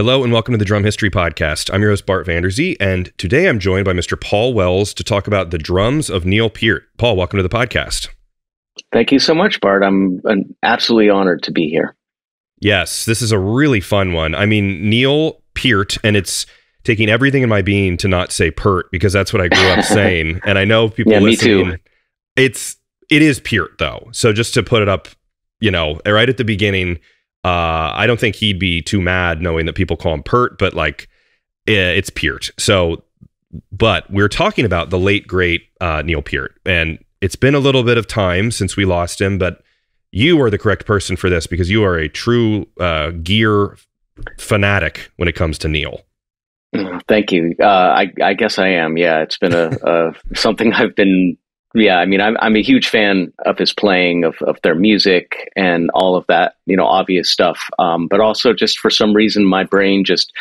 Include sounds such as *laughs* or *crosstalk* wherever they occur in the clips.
Hello and welcome to the Drum History Podcast. I'm your host, Bart Vanderzee, and today I'm joined by Mr. Paul Wells to talk about the drums of Neil Peart. Paul, welcome to the podcast. Thank you so much, Bart. I'm, I'm absolutely honored to be here. Yes, this is a really fun one. I mean, Neil Peart, and it's taking everything in my being to not say Pert because that's what I grew up *laughs* saying. And I know people yeah, listening. Me too. It's it is Peart though. So just to put it up, you know, right at the beginning, uh, I don't think he'd be too mad knowing that people call him Pert, but like eh, it's Peart. So, but we're talking about the late great uh, Neil Peart, and it's been a little bit of time since we lost him, but you are the correct person for this because you are a true uh, gear fanatic when it comes to Neil. Mm, thank you. Uh, I, I, guess I am. Yeah, it's been a, a, *laughs* something I've been. Yeah, I mean, I'm I'm a huge fan of his playing, of of their music, and all of that. You know, obvious stuff. Um, but also, just for some reason, my brain just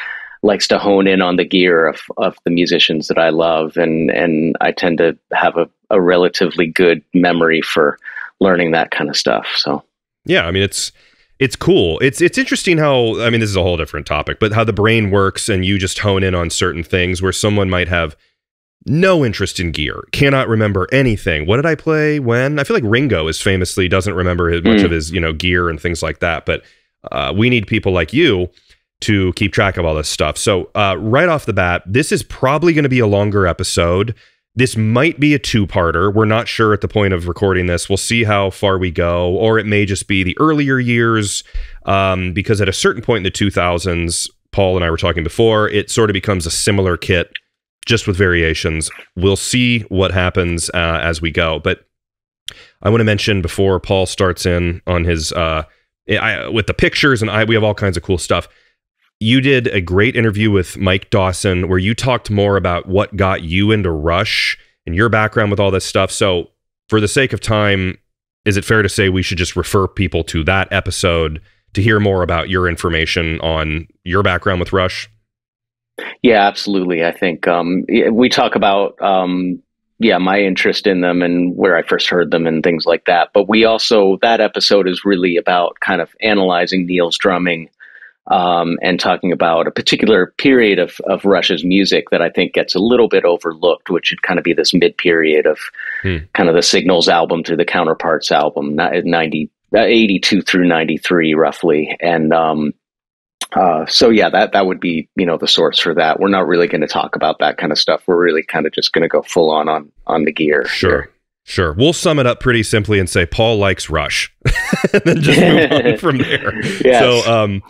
likes to hone in on the gear of of the musicians that I love, and and I tend to have a, a relatively good memory for learning that kind of stuff. So yeah, I mean, it's it's cool. It's it's interesting how I mean this is a whole different topic, but how the brain works and you just hone in on certain things where someone might have no interest in gear, cannot remember anything. What did I play when? I feel like Ringo is famously doesn't remember much mm. of his you know gear and things like that. But uh, we need people like you to keep track of all this stuff. So uh, right off the bat, this is probably going to be a longer episode. This might be a two parter. We're not sure at the point of recording this. We'll see how far we go, or it may just be the earlier years, um, because at a certain point in the 2000s, Paul and I were talking before, it sort of becomes a similar kit, just with variations. We'll see what happens uh, as we go. But I want to mention before Paul starts in on his uh, I, with the pictures, and I we have all kinds of cool stuff you did a great interview with Mike Dawson where you talked more about what got you into Rush and your background with all this stuff. So, for the sake of time, is it fair to say we should just refer people to that episode to hear more about your information on your background with Rush? Yeah, absolutely. I think um, we talk about um, yeah my interest in them and where I first heard them and things like that. But we also that episode is really about kind of analyzing Neil's drumming um, and talking about a particular period of, of Rush's music that I think gets a little bit overlooked, which would kind of be this mid period of hmm. kind of the Signals album to the Counterparts album, 90, uh, 82 through 93, roughly. And um, uh, so, yeah, that, that would be, you know, the source for that. We're not really going to talk about that kind of stuff. We're really kind of just going to go full on on, on the gear. Sure. Here. Sure. We'll sum it up pretty simply and say Paul likes Rush *laughs* and then just move on *laughs* from there. Yes. So, um,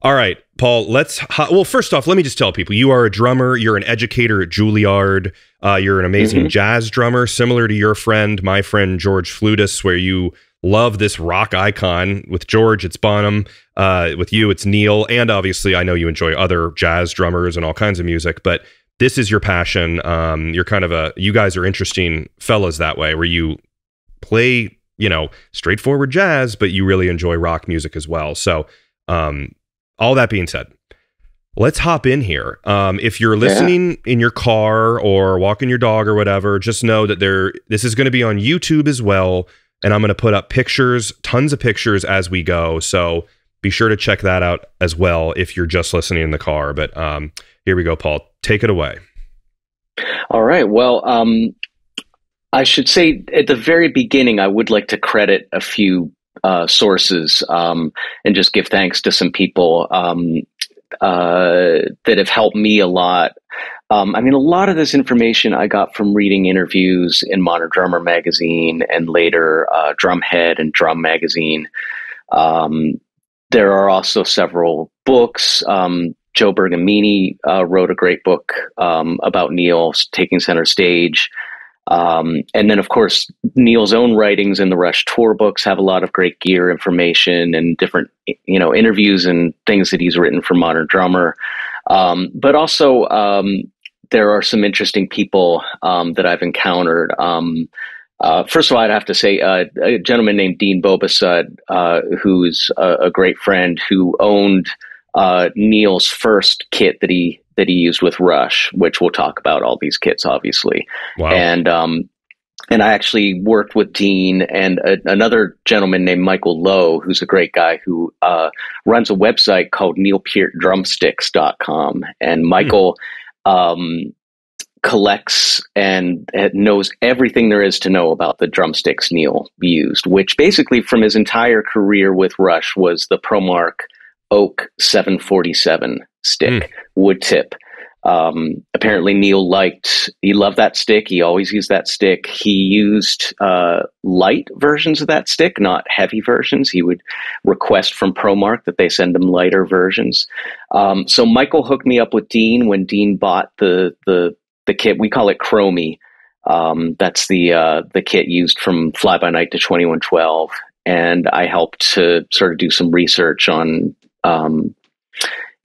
all right, Paul, let's. Well, first off, let me just tell people you are a drummer, you're an educator at Juilliard, uh, you're an amazing mm-hmm. jazz drummer, similar to your friend, my friend George Fludas, where you love this rock icon. With George, it's Bonham. Uh, with you, it's Neil. And obviously, I know you enjoy other jazz drummers and all kinds of music, but this is your passion. Um, you're kind of a, you guys are interesting fellas that way, where you play, you know, straightforward jazz, but you really enjoy rock music as well. So, um, all that being said, let's hop in here. Um, if you're listening yeah. in your car or walking your dog or whatever, just know that there this is going to be on YouTube as well, and I'm going to put up pictures, tons of pictures as we go. So be sure to check that out as well if you're just listening in the car. But um, here we go, Paul. Take it away. All right. Well, um, I should say at the very beginning, I would like to credit a few uh, sources um, and just give thanks to some people um, uh, that have helped me a lot. Um, I mean, a lot of this information I got from reading interviews in Modern Drummer magazine and later uh, Drumhead and Drum magazine. Um, there are also several books. Um, Joe Bergamini uh, wrote a great book um, about Neil taking center stage. Um, and then, of course, Neil's own writings in the Rush tour books have a lot of great gear information and different, you know, interviews and things that he's written for Modern Drummer. Um, but also, um, there are some interesting people um, that I've encountered. Um, uh, first of all, I'd have to say uh, a gentleman named Dean Bobasud, uh, who's a, a, great friend who owned uh, Neil's first kit that he that he used with Rush, which we'll talk about all these kits, obviously. Wow. And um, and I actually worked with Dean and a, another gentleman named Michael Lowe, who's a great guy who uh, runs a website called neilpeartdrumsticks.com. And Michael mm. Um, collects and knows everything there is to know about the drumsticks Neil used, which basically from his entire career with Rush was the Promark Oak 747 stick, mm. wood tip. Um, apparently, Neil liked, he loved that stick. He always used that stick. He used uh, light versions of that stick, not heavy versions. He would request from Promark that they send him lighter versions. Um, so Michael hooked me up with Dean when Dean bought the the the kit. We call it Chromie. Um, that's the uh, the kit used from Fly By Night to Twenty One Twelve, and I helped to sort of do some research on um,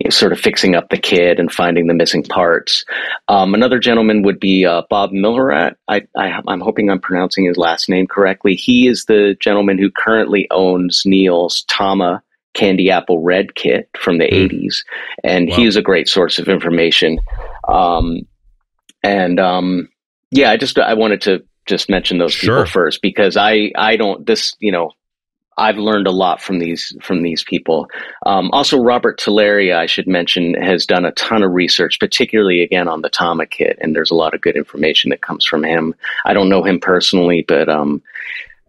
you know, sort of fixing up the kit and finding the missing parts. Um, another gentleman would be uh, Bob Millerat. I, I, I'm hoping I'm pronouncing his last name correctly. He is the gentleman who currently owns Neil's Tama Candy Apple Red kit from the mm. 80s, and wow. he is a great source of information. Um, and um, yeah, I just I wanted to just mention those sure. people first because I I don't this you know I've learned a lot from these from these people. Um, also, Robert Tilleria, I should mention, has done a ton of research, particularly again on the Tama kit, and there's a lot of good information that comes from him. I don't know him personally, but um,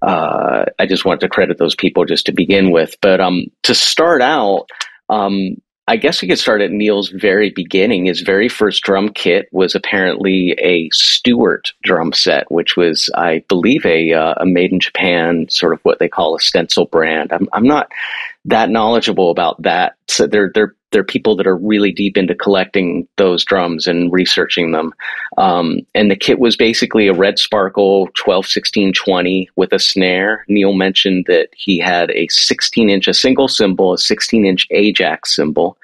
uh, I just want to credit those people just to begin with. But um, to start out, um, I guess we could start at Neil's very beginning. His very first drum kit was apparently a Stewart drum set, which was, I believe, a, uh, a made in Japan sort of what they call a stencil brand. I'm, I'm not that knowledgeable about that. So they're they're they're people that are really deep into collecting those drums and researching them. Um, and the kit was basically a red sparkle 12, 16, 20 with a snare. Neil mentioned that he had a 16 inch, a single cymbal, a 16 inch Ajax cymbal.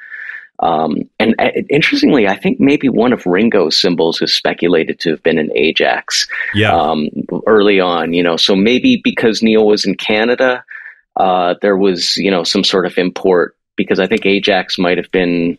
Um, and uh, interestingly, I think maybe one of Ringo's cymbals is speculated to have been an Ajax. Yeah. Um, early on, you know, so maybe because Neil was in Canada, uh, there was you know some sort of import because I think Ajax might have been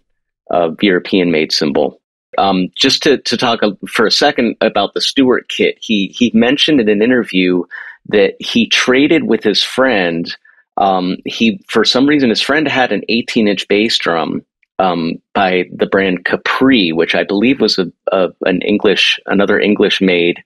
a European made cymbal. Um, just to, to talk a, for a second about the Stewart kit, he, he mentioned in an interview that he traded with his friend. Um, he, for some reason, his friend had an 18 inch bass drum um, by the brand Capri, which I believe was a, a an English, another English made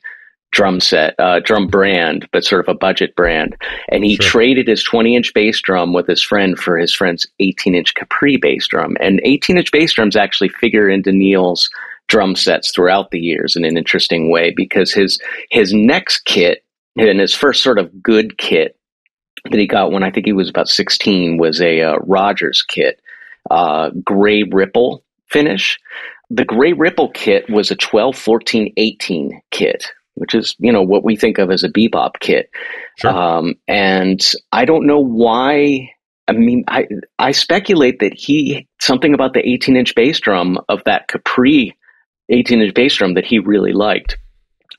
drum set, uh, drum brand, but sort of a budget brand. And he sure. traded his 20 inch bass drum with his friend for his friend's 18 inch Capri bass drum. And 18 inch bass drums actually figure into Neil's drum sets throughout the years in an interesting way because his his next kit and his first sort of good kit that he got when I think he was about 16 was a uh, Rogers kit, uh, gray ripple finish. The gray ripple kit was a 12, 14, 18 kit, which is you know what we think of as a bebop kit. Sure. Um, and I don't know why. I mean, I I speculate that he something about the 18 inch bass drum of that Capri 18 inch bass drum that he really liked.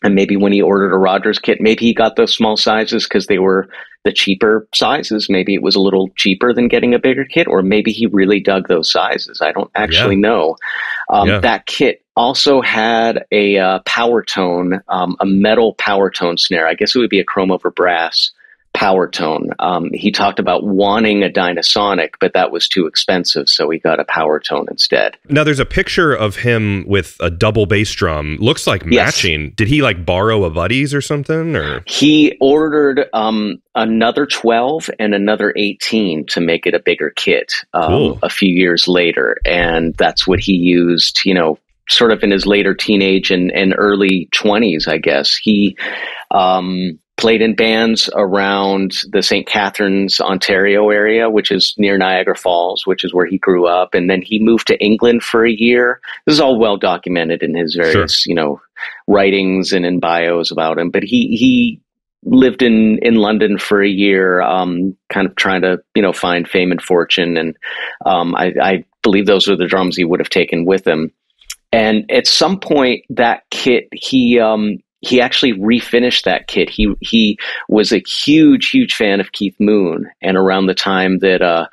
And maybe when he ordered a Rogers kit, maybe he got those small sizes because they were the cheaper sizes. Maybe it was a little cheaper than getting a bigger kit, or maybe he really dug those sizes. I don't actually yeah. know. Um, yeah. That kit also had a uh, power tone, um, a metal power tone snare. I guess it would be a chrome over brass power tone. Um, he talked about wanting a Dynasonic, but that was too expensive, so he got a power tone instead. Now there's a picture of him with a double bass drum. Looks like matching. Yes. Did he like borrow a buddy's or something? Or he ordered um, another 12 and another 18 to make it a bigger kit um, cool. a few years later, and that's what he used. You know, sort of in his later teenage and, and early 20s, I guess. He um, played in bands around the St. Catharines, Ontario area, which is near Niagara Falls, which is where he grew up. And then he moved to England for a year. This is all well documented in his various, sure. you know, writings and in bios about him. But he he lived in in London for a year, um, kind of trying to you know find fame and fortune. And um, I, I believe those are the drums he would have taken with him. And at some point, that kit he um, he actually refinished that kit. He he was a huge huge fan of Keith Moon, and around the time that uh,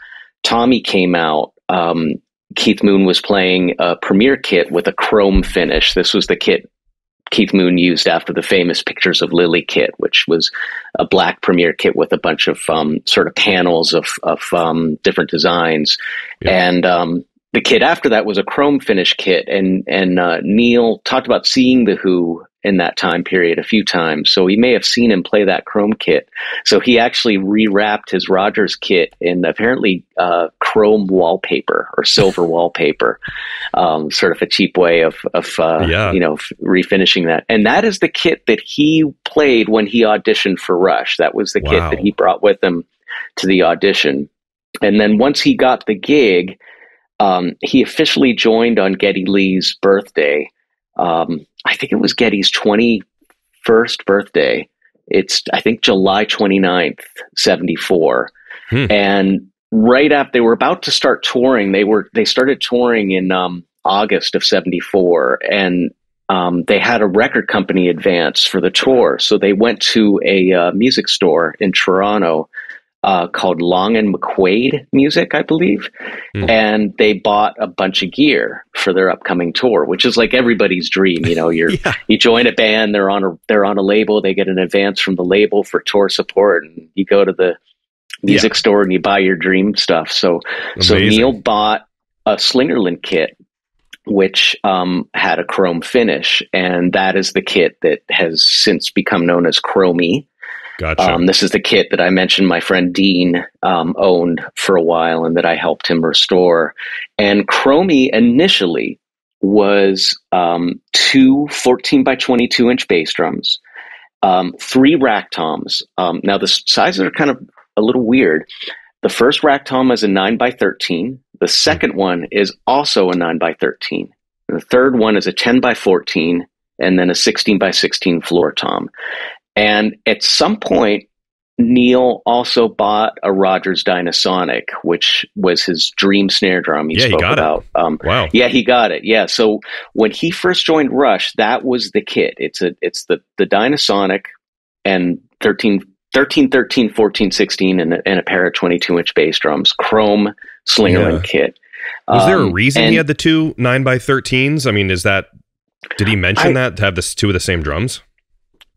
Tommy came out, um, Keith Moon was playing a Premier kit with a chrome finish. This was the kit Keith Moon used after the famous Pictures of Lily kit, which was a black Premier kit with a bunch of um, sort of panels of, of um, different designs. Yeah. And um, the kit after that was a chrome finish kit. And, and uh, Neil talked about seeing The Who in that time period a few times. So he may have seen him play that Chrome kit. So he actually rewrapped his Rogers kit in apparently uh, Chrome wallpaper or silver *laughs* wallpaper, um, sort of a cheap way of, of uh, yeah. you know, refinishing that. And that is the kit that he played when he auditioned for Rush. That was the wow. kit that he brought with him to the audition. And then once he got the gig, um, he officially joined on Geddy Lee's birthday um, I think it was Geddy's 21st birthday. It's, I think, July 29th, 74. Hmm. And right after they were about to start touring, they were, they started touring in um, August of 74. And um, they had a record company advance for the tour. So they went to a uh, music store in Toronto uh, called Long and McQuade Music, I believe, mm. and they bought a bunch of gear for their upcoming tour, which is like everybody's dream. You know, you're *laughs* yeah. you join a band, they're on a they're on a label, they get an advance from the label for tour support, and you go to the music yeah. store and you buy your dream stuff. So Amazing. so Neil bought a Slingerland kit which um, had a chrome finish, and that is the kit that has since become known as Chromie. Gotcha. Um, this is the kit that I mentioned my friend Dean um, owned for a while and that I helped him restore. And Chromie initially was um, two 14 by 22 inch bass drums, um, three rack toms. Um, now, the sizes are kind of a little weird. The first rack tom is a 9 by 13. The second mm-hmm. one is also a 9 by 13. And the third one is a 10 by 14 and then a 16 by 16 floor tom. And at some point, Neil also bought a Rogers Dynasonic, which was his dream snare drum he yeah, spoke he about. Um, wow. Yeah, he got it. Yeah. So when he first joined Rush, that was the kit. It's a it's the the Dynasonic and 13, 13, 13 14, 16, and, and a pair of 22 inch bass drums, chrome Slingerland yeah. kit. Was um, there a um, reason he had the two 9 by 13s? I mean, is that, did he mention I, that to have this two of the same drums?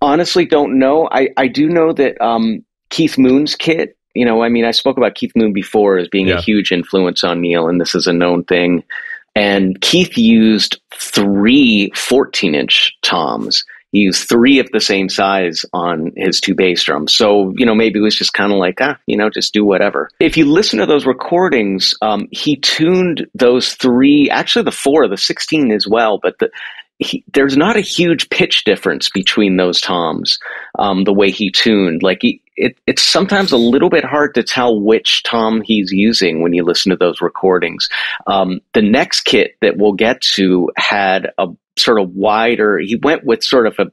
Honestly don't know. I, I do know that um, Keith Moon's kit, you know, I mean, I spoke about Keith Moon before as being yeah. a huge influence on Neil, and this is a known thing. And Keith used three 14 inch toms. He used three of the same size on his two bass drums. So, you know, maybe it was just kind of like, ah, you know, just do whatever. If you listen to those recordings, um, he tuned those three, actually the four, the 16 as well, but the, he, there's not a huge pitch difference between those toms. Um, the way he tuned, like he, it, it's sometimes a little bit hard to tell which tom he's using when you listen to those recordings. Um, the next kit that we'll get to had a sort of wider. He went with sort of a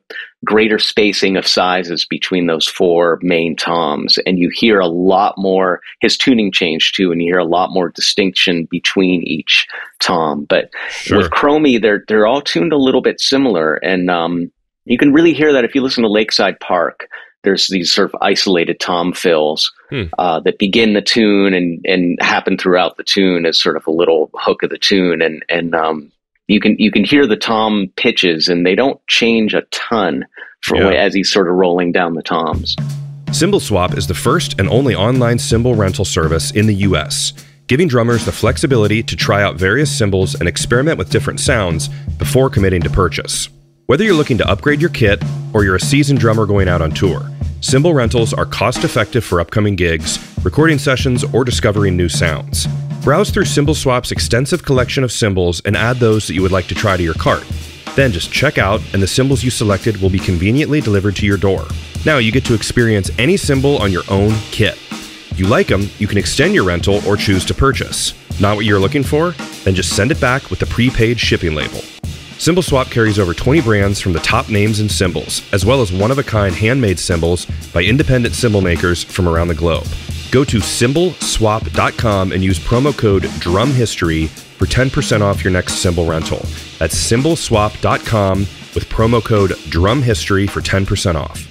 greater spacing of sizes between those four main toms, and you hear a lot more. His tuning changed too, and you hear a lot more distinction between each tom. But sure. with Chromie, they're they're all tuned a little bit similar, and um, you can really hear that if you listen to Lakeside Park. There's these sort of isolated tom fills hmm. uh, that begin the tune and and happen throughout the tune as sort of a little hook of the tune, and and um, you can you can hear the tom pitches and they don't change a ton for yeah. as he's sort of rolling down the toms. Cymbal Swap is the first and only online cymbal rental service in the US, giving drummers the flexibility to try out various cymbals and experiment with different sounds before committing to purchase. Whether you're looking to upgrade your kit or you're a seasoned drummer going out on tour, cymbal rentals are cost effective for upcoming gigs, recording sessions, or discovering new sounds. Browse through Cymbal Swap's extensive collection of cymbals and add those that you would like to try to your cart. Then just check out, and the cymbals you selected will be conveniently delivered to your door. Now you get to experience any cymbal on your own kit. If you like them, you can extend your rental or choose to purchase. Not what you're looking for? Then just send it back with the prepaid shipping label. Cymbal Swap carries over 20 brands from the top names in cymbals, as well as one of a kind handmade cymbals by independent cymbal makers from around the globe. Go to cymbalswap.com and use promo code DRUMHISTORY for 10% off your next cymbal rental. That's cymbalswap.com with promo code DRUMHISTORY for 10% off.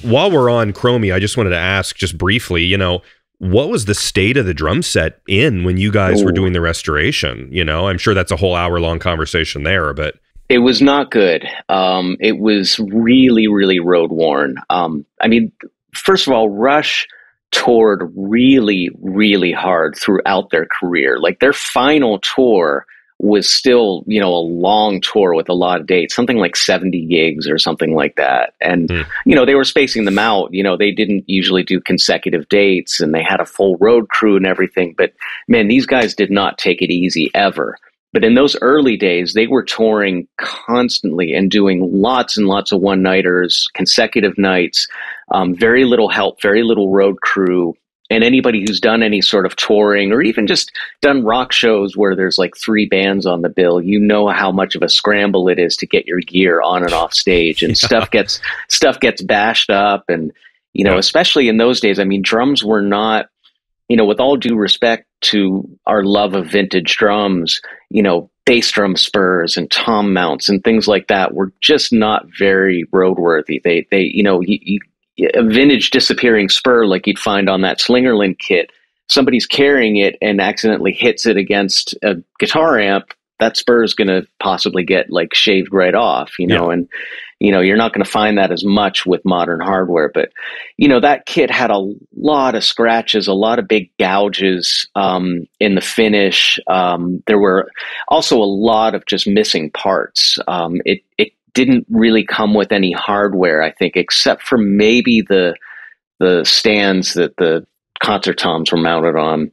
While we're on Chromie, I just wanted to ask just briefly, you know, what was the state of the drum set in when you guys Ooh. were doing the restoration? You know, I'm sure that's a whole hour long conversation there, but It was not good. Um, it was really, really road worn. Um, I mean, first of all, Rush toured really, really hard throughout their career. Like their final tour was still, you know, a long tour with a lot of dates, something like 70 gigs or something like that. And, mm. you know, they were spacing them out. You know, they didn't usually do consecutive dates and they had a full road crew and everything. But man, these guys did not take it easy ever. But in those early days, they were touring constantly and doing lots and lots of one nighters, consecutive nights, um, very little help, very little road crew and anybody who's done any sort of touring or even just done rock shows where there's like three bands on the bill, you know how much of a scramble it is to get your gear on and off stage and *laughs* yeah. stuff gets stuff gets bashed up and you know, yeah. especially in those days, I mean drums were not you know, with all due respect to our love of vintage drums, you know, bass drum spurs and tom mounts and things like that were just not very roadworthy. They, they, you know, you, you a vintage disappearing spur like you'd find on that Slingerland kit, somebody's carrying it and accidentally hits it against a guitar amp, that spur is going to possibly get like shaved right off, you know, yeah. and you know, you're not going to find that as much with modern hardware, but you know, that kit had a lot of scratches, a lot of big gouges um, in the finish. Um, there were also a lot of just missing parts. Um, it, it didn't really come with any hardware, I think, except for maybe the the stands that the concert toms were mounted on.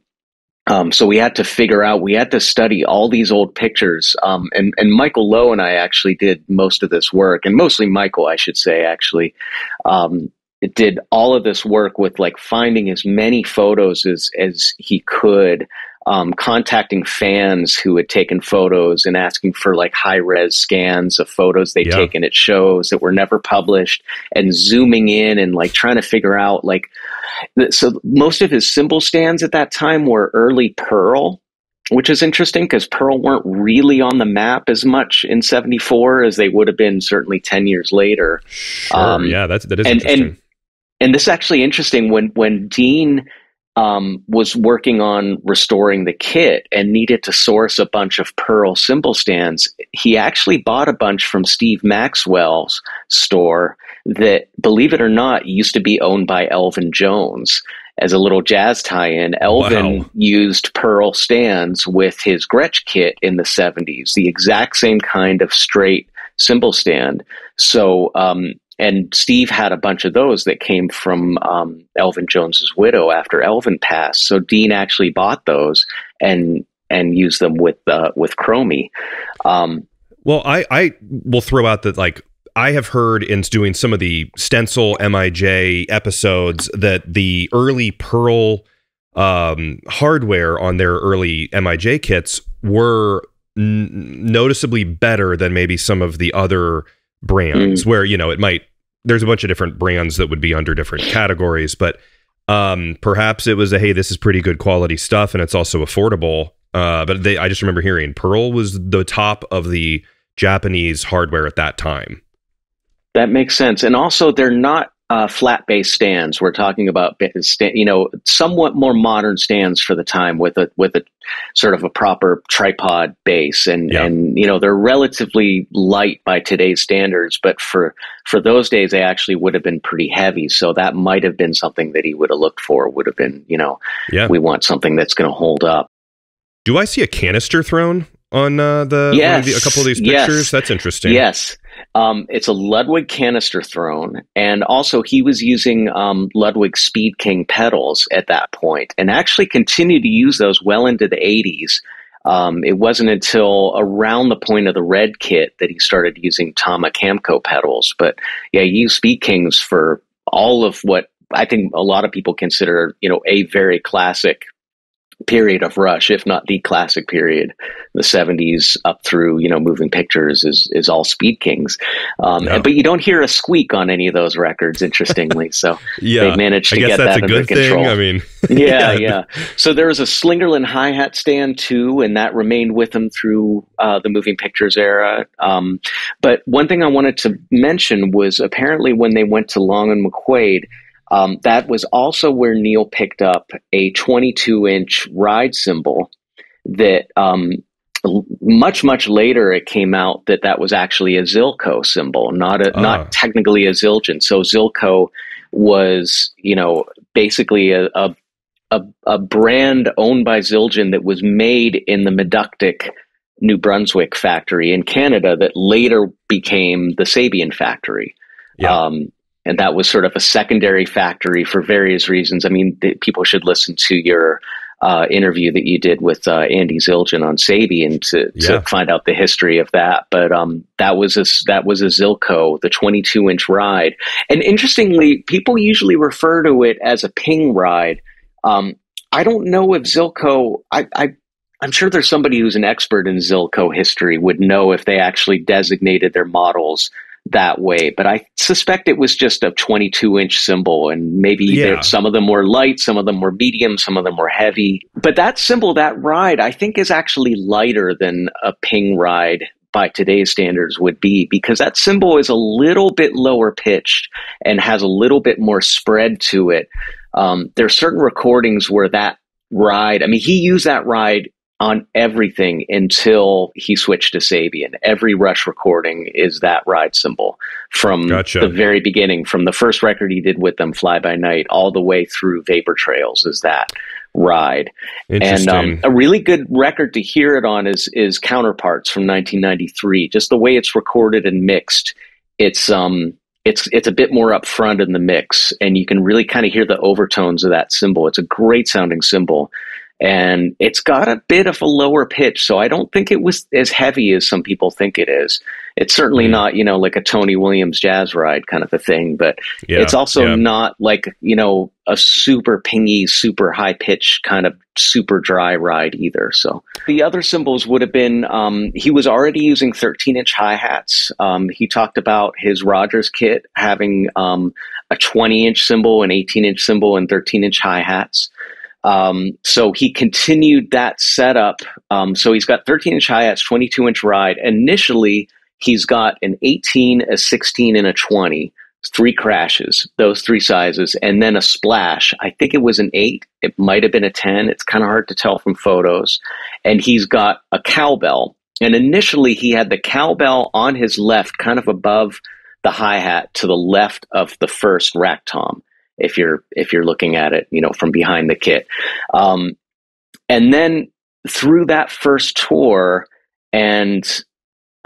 Um, so we had to figure out, we had to study all these old pictures. Um, and, and Michael Lowe and I actually did most of this work, and mostly Michael, I should say, actually. Um, did all of this work with like finding as many photos as, as he could um, contacting fans who had taken photos and asking for like high res scans of photos they'd yeah. taken at shows that were never published and zooming in and like trying to figure out like so most of his cymbal stands at that time were early pearl which is interesting because pearl weren't really on the map as much in 74 as they would have been certainly 10 years later sure. um, yeah that's that is and, interesting and, and this is actually interesting when when dean um, was working on restoring the kit and needed to source a bunch of Pearl cymbal stands, he actually bought a bunch from Steve Maxwell's store that, believe it or not, used to be owned by Elvin Jones. As a little jazz tie-in, Elvin wow. used Pearl stands with his Gretsch kit in the 70s, the exact same kind of straight cymbal stand. So um, and Steve had a bunch of those that came from um, Elvin Jones's widow after Elvin passed. So Dean actually bought those and and used them with uh, with Chromie. Um, well, I I will throw out that like I have heard in doing some of the stencil MIJ episodes that the early Pearl um, hardware on their early MIJ kits were n- noticeably better than maybe some of the other brands mm. where you know it might there's a bunch of different brands that would be under different categories, but um, perhaps it was a hey, this is pretty good quality stuff, and it's also affordable. Uh, but they, I just remember hearing Pearl was the top of the Japanese hardware at that time. That makes sense, and also they're not uh, flat base stands. We're talking about you know somewhat more modern stands for the time with a with a sort of a proper tripod base, and yeah. and you know they're relatively light by today's standards, but for for those days they actually would have been pretty heavy. So that might have been something that he would have looked for. Would have been you know yeah. we want something that's going to hold up. Do I see a canister throne on uh, the, yes. the, a couple of these pictures? Yes. That's interesting. Yes. Um, it's a Ludwig canister throne, and also he was using um, Ludwig Speed King pedals at that point, and actually continued to use those well into the 80s. Um, it wasn't until around the point of the Red Kit that he started using Tama Camco pedals. But yeah, he used Speed Kings for all of what I think a lot of people consider, you know, a very classic period of Rush, if not the classic period, the '70s up through you know Moving Pictures is is all Speed Kings, um, yeah. but you don't hear a squeak on any of those records. Interestingly, so *laughs* yeah, they've managed to get that under control. Thing. I mean, *laughs* yeah, yeah. So there was a Slingerland hi hat stand too, and that remained with them through uh, the Moving Pictures era. Um, but one thing I wanted to mention was apparently when they went to Long and McQuade um, that was also where Neil picked up a 22 inch ride cymbal that um, much much later it came out that that was actually a Zilco cymbal, not a, not Ah. technically a Zildjian. So Zilco was you know basically a, a a, a brand owned by Zildjian that was made in the Meductic, New Brunswick factory in Canada that later became the Sabian factory. Yeah. Um, and that was sort of a secondary factory for various reasons. I mean, the, people should listen to your uh, interview that you did with uh, Andy Zildjian on Sabian to, Yeah. to find out the history of that. But um, that was a that was a Zilco, the 22 inch ride. And interestingly, people usually refer to it as a ping ride. Um, I don't know if Zilco. I, I I'm sure there's somebody who's an expert in Zilco history would know if they actually designated their models that way. But I suspect it was just a 22 inch cymbal, and maybe Yeah. there- some of them were light, some of them were medium, some of them were heavy. But that cymbal, that ride, I think is actually lighter than a ping ride by today's standards would be because that cymbal is a little bit lower pitched and has a little bit more spread to it. Um, there are certain recordings where that ride, I mean, he used that ride on everything until he switched to Sabian. Every Rush recording is that ride cymbal from Gotcha. the very beginning, from the first record he did with them, Fly By Night, all the way through Vapor Trails is that ride. And um, a really good record to hear it on is is Counterparts from 1993. Just the way it's recorded and mixed, it's um it's it's a bit more upfront in the mix, and you can really kind of hear the overtones of that cymbal. It's a great sounding cymbal, and it's got a bit of a lower pitch, so I don't think it was as heavy as some people think it is. It's certainly Mm. not you know like a Tony Williams jazz ride kind of a thing, but yeah. it's also yeah. not like you know a super pingy, super high pitch kind of super dry ride either. So the other cymbals would have been um, he was already using 13 inch hi hats. Um, he talked about his Rogers kit having um, a 20 inch cymbal, an 18 inch cymbal, and 13 inch hi hats. Um, so he continued that setup. Um, so he's got 13 inch hi hats, 22 inch ride. Initially, he's got an 18, a 16, and a 20 three crashes, those three sizes, and then a splash. I think it was an eight. It might have been a 10. It's kind of hard to tell from photos. And he's got a cowbell. And initially, he had the cowbell on his left, kind of above the hi hat to the left of the first rack tom. If you're if you're looking at it, you know, from behind the kit, um, and then through that first tour, and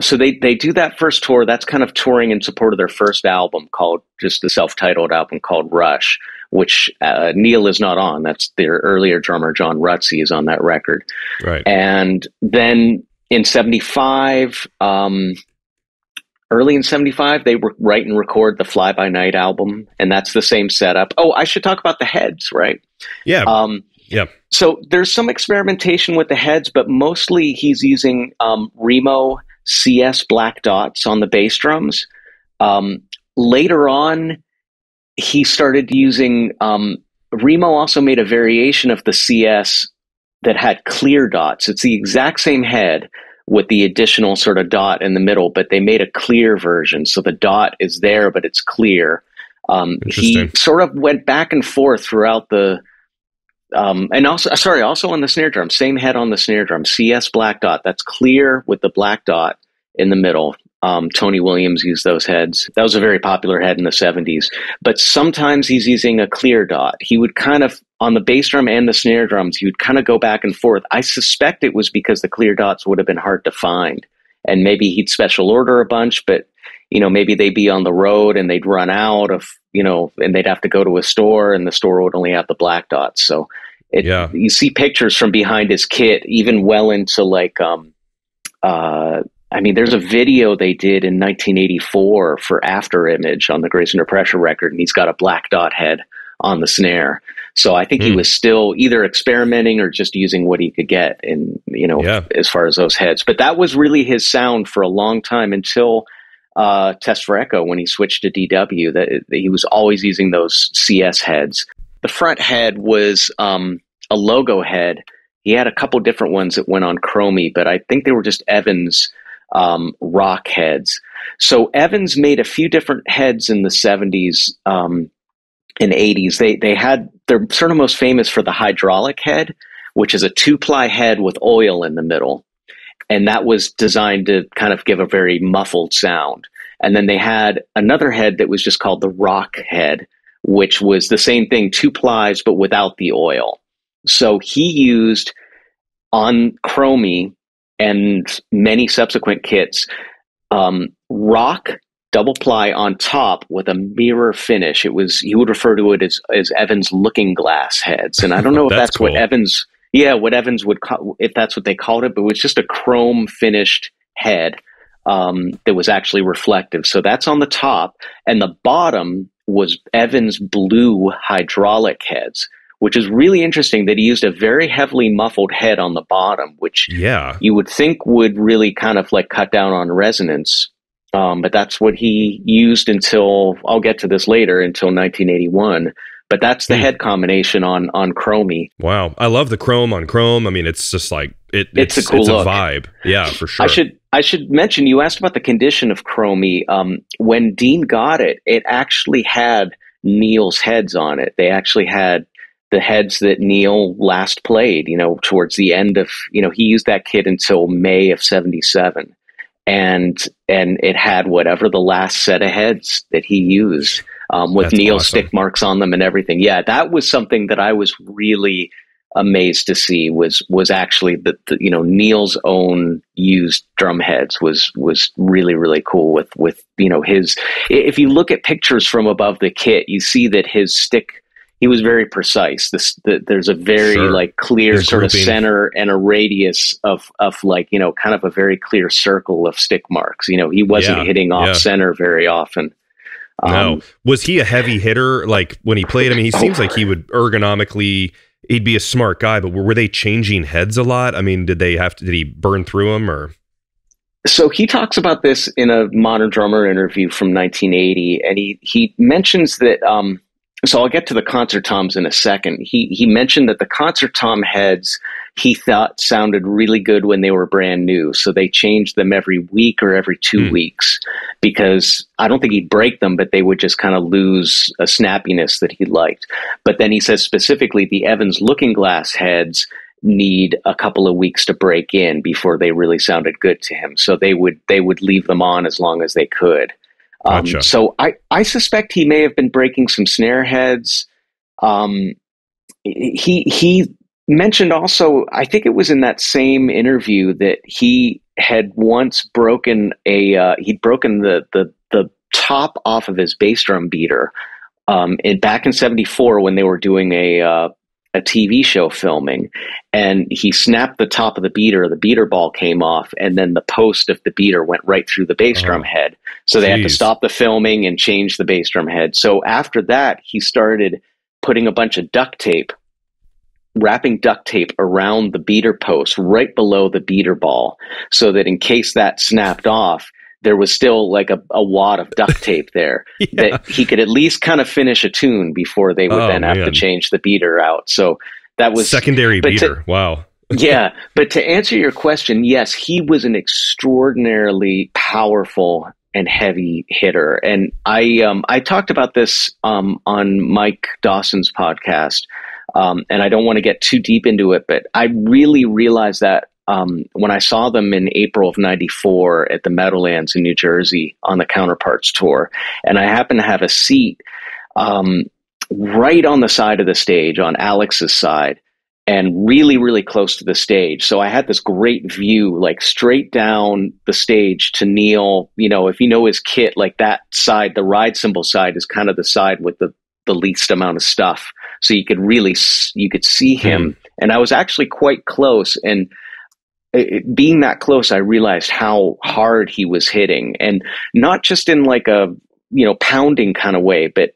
so they they do that first tour. That's kind of touring in support of their first album called just the self-titled album called Rush, which uh, Neil is not on. That's their earlier drummer John Rutsey is on that record. right. And then in '75, um, early in '75, they were write and record the Fly By Night album, and that's the same setup. Oh, I should talk about the heads, right? Yeah. Um, Yeah. So there's some experimentation with the heads, but mostly he's using um, Remo CS black dots on the bass drums. Um, later on, he started using um, Remo. Also made a variation of the CS that had clear dots. It's the exact same head with the additional sort of dot in the middle, but they made a clear version, so the dot is there, but it's clear. Um, he sort of went back and forth throughout the um, and also, sorry, also on the snare drum, same head on the snare drum, CS black dot. That's clear with the black dot in the middle. Um, Tony Williams used those heads. That was a very popular head in the 70s. But sometimes he's using a clear dot. He would kind of, on the bass drum and the snare drums, you'd kind of go back and forth. I suspect it was because the clear dots would have been hard to find. And maybe he'd special order a bunch, but you know, maybe they'd be on the road and they'd run out of, you know, and they'd have to go to a store and the store would only have the black dots. So it, Yeah. you see pictures from behind his kit, even well into like, um, uh, I mean, there's a video they did in 1984 for After Image on the Grace Under Pressure record, and he's got a black dot head on the snare. So I think he Hmm. was still either experimenting or just using what he could get, in you know, Yeah. as far as those heads. But that was really his sound for a long time until uh, Test for Echo when he switched to DW. That, that he was always using those CS heads. The front head was um, a logo head. He had a couple different ones that went on Chromie, but I think they were just Evans um, rock heads. So Evans made a few different heads in the 70s um, and 80s. They they had they're sort of most famous for the hydraulic head, which is a two ply head with oil in the middle. and that was designed to kind of give a very muffled sound. And then they had another head that was just called the rock head, which was the same thing, two plies, but without the oil. So he used on Chromie and many subsequent kits um, rock double ply on top with a mirror finish. It was he would refer to it as as Evans looking glass heads, and I don't know if *laughs* That's that's, cool. what Evans yeah what Evans would call if that's what they called it, but it was just a chrome finished head um, that was actually reflective. So that's on the top, and the bottom was Evans blue hydraulic heads. Which is really interesting that he used a very heavily muffled head on the bottom, which Yeah. you would think would really kind of like cut down on resonance. Um, but that's what he used until I'll get to this later until 1981. But that's the Hmm. head combination on on Chromie. Wow. I love the chrome on chrome. I mean, it's just like it, It's it's a cool it's a vibe. Yeah, for sure. I should I should mention you asked about the condition of Chromie. Um, when Dean got it, it actually had Neil's heads on it. They actually had the heads that Neil last played. You know, towards the end of you know he used that kit until May of '77, and and it had whatever the last set of heads that he used um, with That's Neil's awesome. stick marks on them and everything. Yeah, that was something that I was really amazed to see was was actually the you know Neil's own used drum heads was was really really cool with with you know his if you look at pictures from above the kit you see that his stick he was very precise this the, there's a very Sure. like clear His sort of center and a radius of of like you know kind of a very clear circle of stick marks you know he wasn't Yeah, hitting off yeah. center very often no. Um, Was he a heavy hitter? Like when he played, I mean, he *laughs* seems like he would ergonomically, he'd be a smart guy, but were, were they changing heads a lot? I mean, did they have to, did he burn through them or? So he talks about this in a Modern Drummer interview from 1980, and he he mentions that. Um, so I'll get to the concert toms in a second. He he mentioned that the concert tom heads he thought sounded really good when they were brand new, so they changed them every week or every two Hmm. weeks because I don't think he'd break them, but they would just kind of lose a snappiness that he liked. But then he says specifically the Evans Looking Glass heads need a couple of weeks to break in before they really sounded good to him. So they would they would leave them on as long as they could. Um, Gotcha. So I I suspect he may have been breaking some snare heads. Um, he he mentioned also I think it was in that same interview that he had once broken a uh, he'd broken the the the top off of his bass drum beater um, in back in '74 when they were doing a uh, a TV show filming, and he snapped the top of the beater. The beater ball came off, and then the post of the beater went right through the bass drum Oh. head. So they had to stop the filming and change the bass drum head. So after that, he started putting a bunch of duct tape, wrapping duct tape around the beater post right below the beater ball, so that in case that snapped off, there was still like a, a wad of duct *laughs* tape there *laughs* Yeah. that he could at least kind of finish a tune before they would Oh, then have to change the beater out. So that was Secondary but to- beater. wow. *laughs* yeah, but to answer your question, yes, he was an extraordinarily powerful and heavy hitter, and I um, I talked about this um, on Mike Dawson's podcast, um, and I don't want to get too deep into it, but I really realized that um, when I saw them in April of '94 at the Meadowlands in New Jersey on the Counterparts tour, and I happened to have a seat um, right on the side of the stage on Alex's side and really, really close to the stage. So I had this great view, like straight down the stage to Neil. You know, if you know his kit, like that side, the ride cymbal side is kind of the side with the, the least amount of stuff. So you could really, you could see him. And I was actually quite close. And it, being that close, I realized how hard he was hitting. And not just in like a, you know, pounding kind of way, but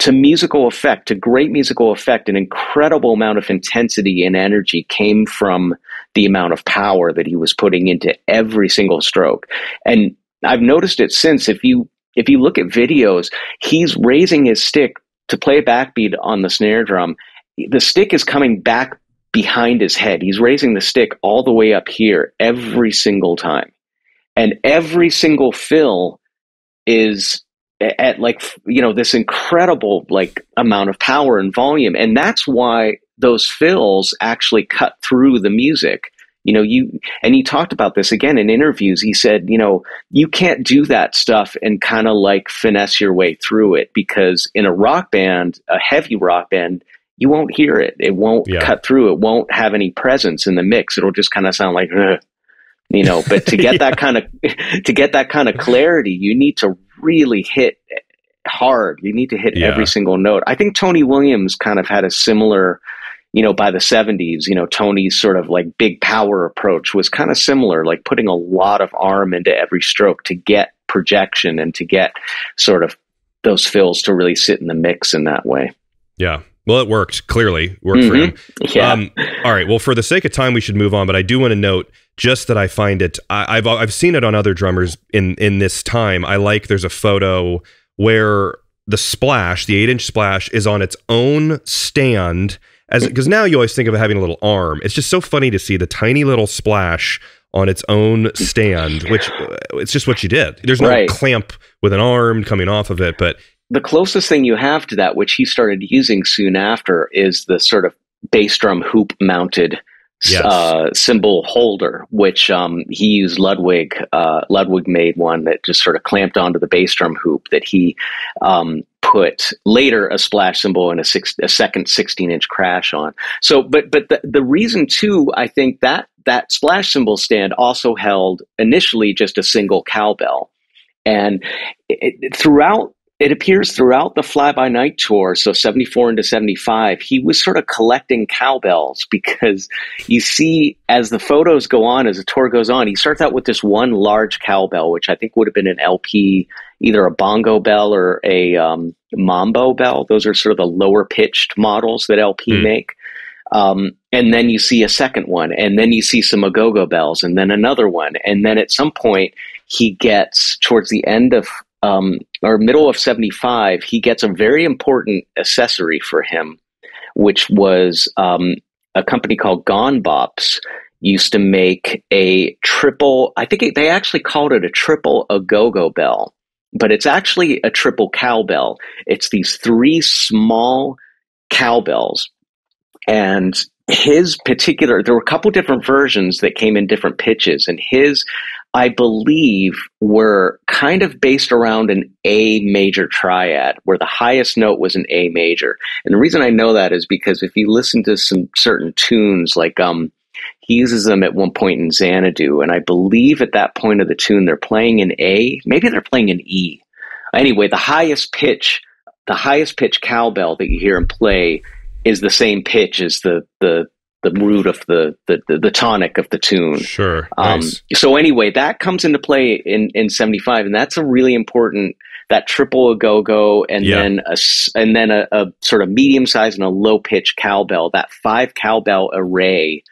to musical effect, to great musical effect, an incredible amount of intensity and energy came from the amount of power that he was putting into every single stroke. And I've noticed it since. If you if you look at videos, he's raising his stick to play a backbeat on the snare drum. The stick is coming back behind his head. He's raising the stick all the way up here every single time. And every single fill is at like you know this incredible like amount of power and volume and that's why those fills actually cut through the music You know, you and he talked about this again in interviews. He said, you know, you can't do that stuff and kind of like finesse your way through it because in a rock band, a heavy rock band, you won't hear it. It won't Yeah. cut through. It won't have any presence in the mix. It'll just kind of sound like, "Ugh," you know. But to *laughs* get that kind of to get that kind of clarity, you need to really hit hard. You need to hit Yeah. every single note. I think Tony Williams kind of had a similar, you know, by the 70s, you know, Tony's sort of like big power approach was kind of similar, like putting a lot of arm into every stroke to get projection and to get sort of those fills to really sit in the mix in that way. Yeah. Well, it worked. Clearly, worked for him. Yeah. Um, all right. Well, for the sake of time, we should move on. But I do want to note just that I find it. I, I've I've seen it on other drummers in in this time. I like. There's a photo where the splash, the eight inch splash, is on its own stand. As because now you always think of it having a little arm. It's just so funny to see the tiny little splash on its own stand, which it's just what you did. There's no Right. clamp with an arm coming off of it, but the closest thing you have to that, which he started using soon after, is the sort of bass drum hoop mounted Yes. uh, cymbal holder, which um, he used Ludwig. Uh, Ludwig made one that just sort of clamped onto the bass drum hoop that he um, put later a splash cymbal and a, six, a second 16 inch crash on. So, but but the, the reason too, I think that that splash cymbal stand also held initially just a single cowbell, and it, throughout it appears throughout the Fly By Night tour, so 74 into 75, he was sort of collecting cowbells *laughs* because you see as the photos go on, as the tour goes on, he starts out with this one large cowbell, which I think would have been an LP, either a bongo bell or a um, mambo bell. Those are sort of the lower pitched models that LP Hmm. make. Um, and then you see a second one, and then you see some agogo bells, and then another one. And then at some point, he gets towards the end of um, or middle of 75, he gets a very important accessory for him, which was um, a company called Gon Bops used to make a triple, I think it, they actually called it a triple agogo bell, but it's actually a triple cowbell. It's these three small cowbells. And his particular, there were a couple different versions that came in different pitches, and his I believe, were kind of based around an A major triad, where the highest note was an A major. And the reason I know that is because if you listen to some certain tunes, like um, he uses them at one point in Xanadu, and I believe at that point of the tune they're playing an A, maybe they're playing an E. Anyway, the highest pitch, the highest pitch cowbell that you hear him play is the same pitch as the the the root of the the, the, the tonic of the tune. sure. Um, Nice. So anyway, that comes into play in in '75, and that's a really important that triple agogo, and Yeah. then a and then a, a sort of medium size and a low pitch cowbell. That five cowbell array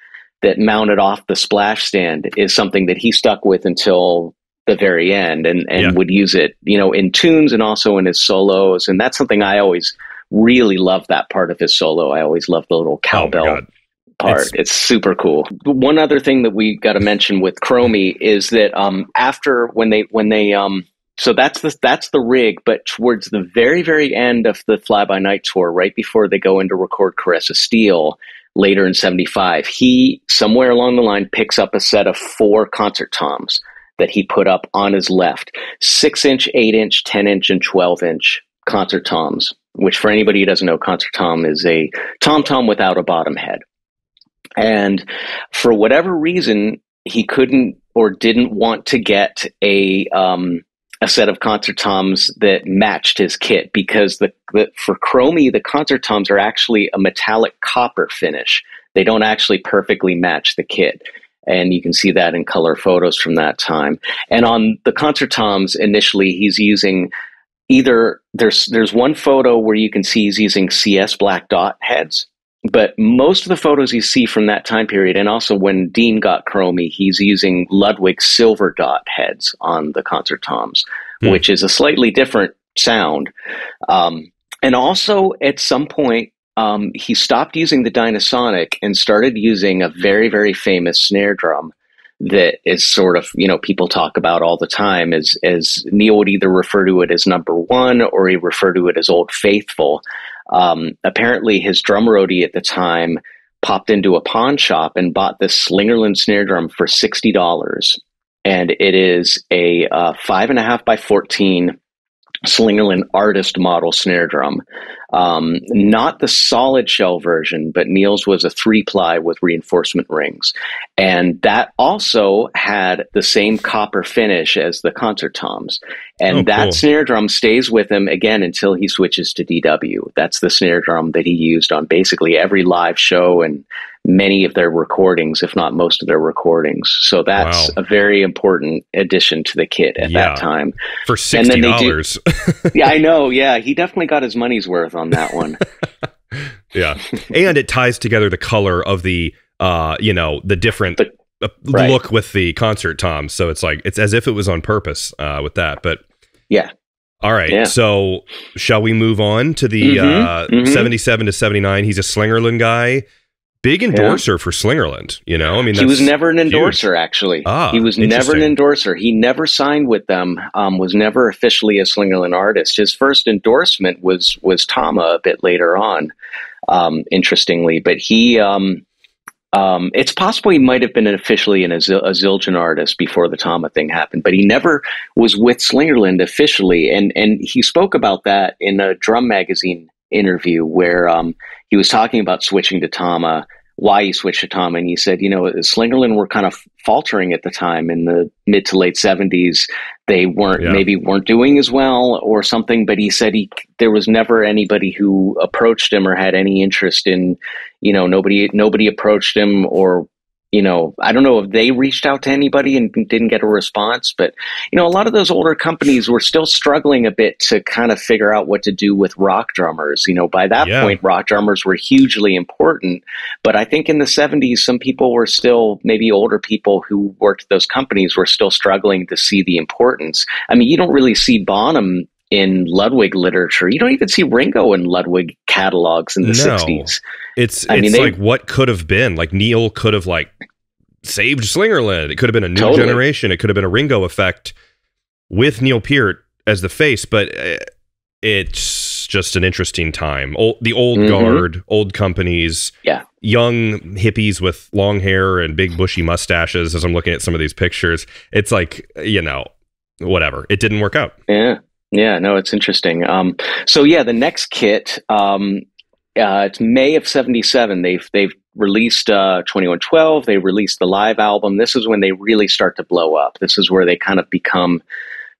that mounted off the splash stand is something that he stuck with until the very end, and and Yeah. would use it, you know, in tunes and also in his solos, and that's something I always really love that part of his solo. I always love the little Oh cowbell God. Part. It's- It's, super cool. One other thing that we got to mention with Chromie is that um, after when they when they um, so that's the that's the rig, but towards the very very end of the Fly By Night tour, right before they go in to record Caress of Steel later in '75, he somewhere along the line picks up a set of four concert toms that he put up on his left, six inch, eight inch, ten inch, and twelve inch concert toms. Which, for anybody who doesn't know, concert tom is a tom tom without a bottom head. And for whatever reason, he couldn't or didn't want to get a um, a set of concert toms that matched his kit because the, the for Chromie the concert toms are actually a metallic copper finish. They don't actually perfectly match the kit. And you can see that in color photos from that time. And on the concert toms, initially he's using either there's there's one photo where you can see he's using CS black dot heads, but most of the photos you see from that time period, and also when Dean got Chromie, he's using Ludwig silver dot heads on the concert toms, Hmm. which is a slightly different sound. Um, and also, at some point, um, he stopped using the Dynasonic and started using a very, very famous snare drum that is sort of you know people talk about all the time as as Neil would either refer to it as number one or he refer to it as Old Faithful. Um, apparently, his drum roadie at the time popped into a pawn shop and bought this Slingerland snare drum for sixty dollars, and it is a uh, five and a half by fourteen Slingerland artist model snare drum. Um, not the solid shell version, but Neil's was a three ply with reinforcement rings. And that also had the same copper finish as the concert toms. And Oh, that cool. snare drum stays with him again until he switches to DW. That's the snare drum that he used on basically every live show and many of their recordings, if not most of their recordings. So that's Wow. a very important addition to the kit at Yeah. that time. for And sixty then they do- dollars. *laughs* yeah, I know. Yeah, he definitely got his money's worth on that one. *laughs* yeah, and it ties together the color of the uh, you know, the different. The- uh, right. look with the concert toms so it's like it's as if it was on purpose uh, with that but Yeah. all right Yeah. so shall we move on to the Mhm, uh, mhm. 77 to 79 he's a slingerland guy big endorser for slingerland you know i mean he was never an huge. endorser, actually. Ah, he was never an endorser. He never signed with them. Um, was never officially a Slingerland artist. His first endorsement was was Tama a bit later on. Um, interestingly, but he. Um, um, it's possible he might have been officially an, a, a Zildjian artist before the Tama thing happened, but he never was with Slingerland officially. And and he spoke about that in a Drum Magazine interview where um, he was talking about switching to Tama, why he switched to Tama, and he said, you know, Slingerland were kind of faltering at the time in the mid to late seventies. They weren't Yeah. maybe weren't doing as well or something, but he said he there was never anybody who approached him or had any interest in, you know, nobody nobody approached him or you know, I don't know if they reached out to anybody and didn't get a response, but you know, a lot of those older companies were still struggling a bit to kind of figure out what to do with rock drummers. You know, by that Yeah. point, rock drummers were hugely important. But I think in the 70s, some people were still, maybe older people who worked at those companies were still struggling to see the importance. I mean, you don't really see Bonham in Ludwig literature. You don't even see Ringo in Ludwig catalogs in the No. 60s. it's I mean, it's they- like what could have been like neil could have like saved slingerland it could have been a new Totally. generation it could have been a ringo effect with neil peart as the face but uh, it's just an interesting time old, the old Mhm. guard old companies Yeah. young hippies with long hair and big bushy mustaches as i'm looking at some of these pictures it's like you know whatever it didn't work out Yeah, yeah, no, it's interesting. Um, so yeah, the next kit, um, uh, it's May of '77. They've they've released uh, 2112. They released the live album. This is when they really start to blow up. This is where they kind of become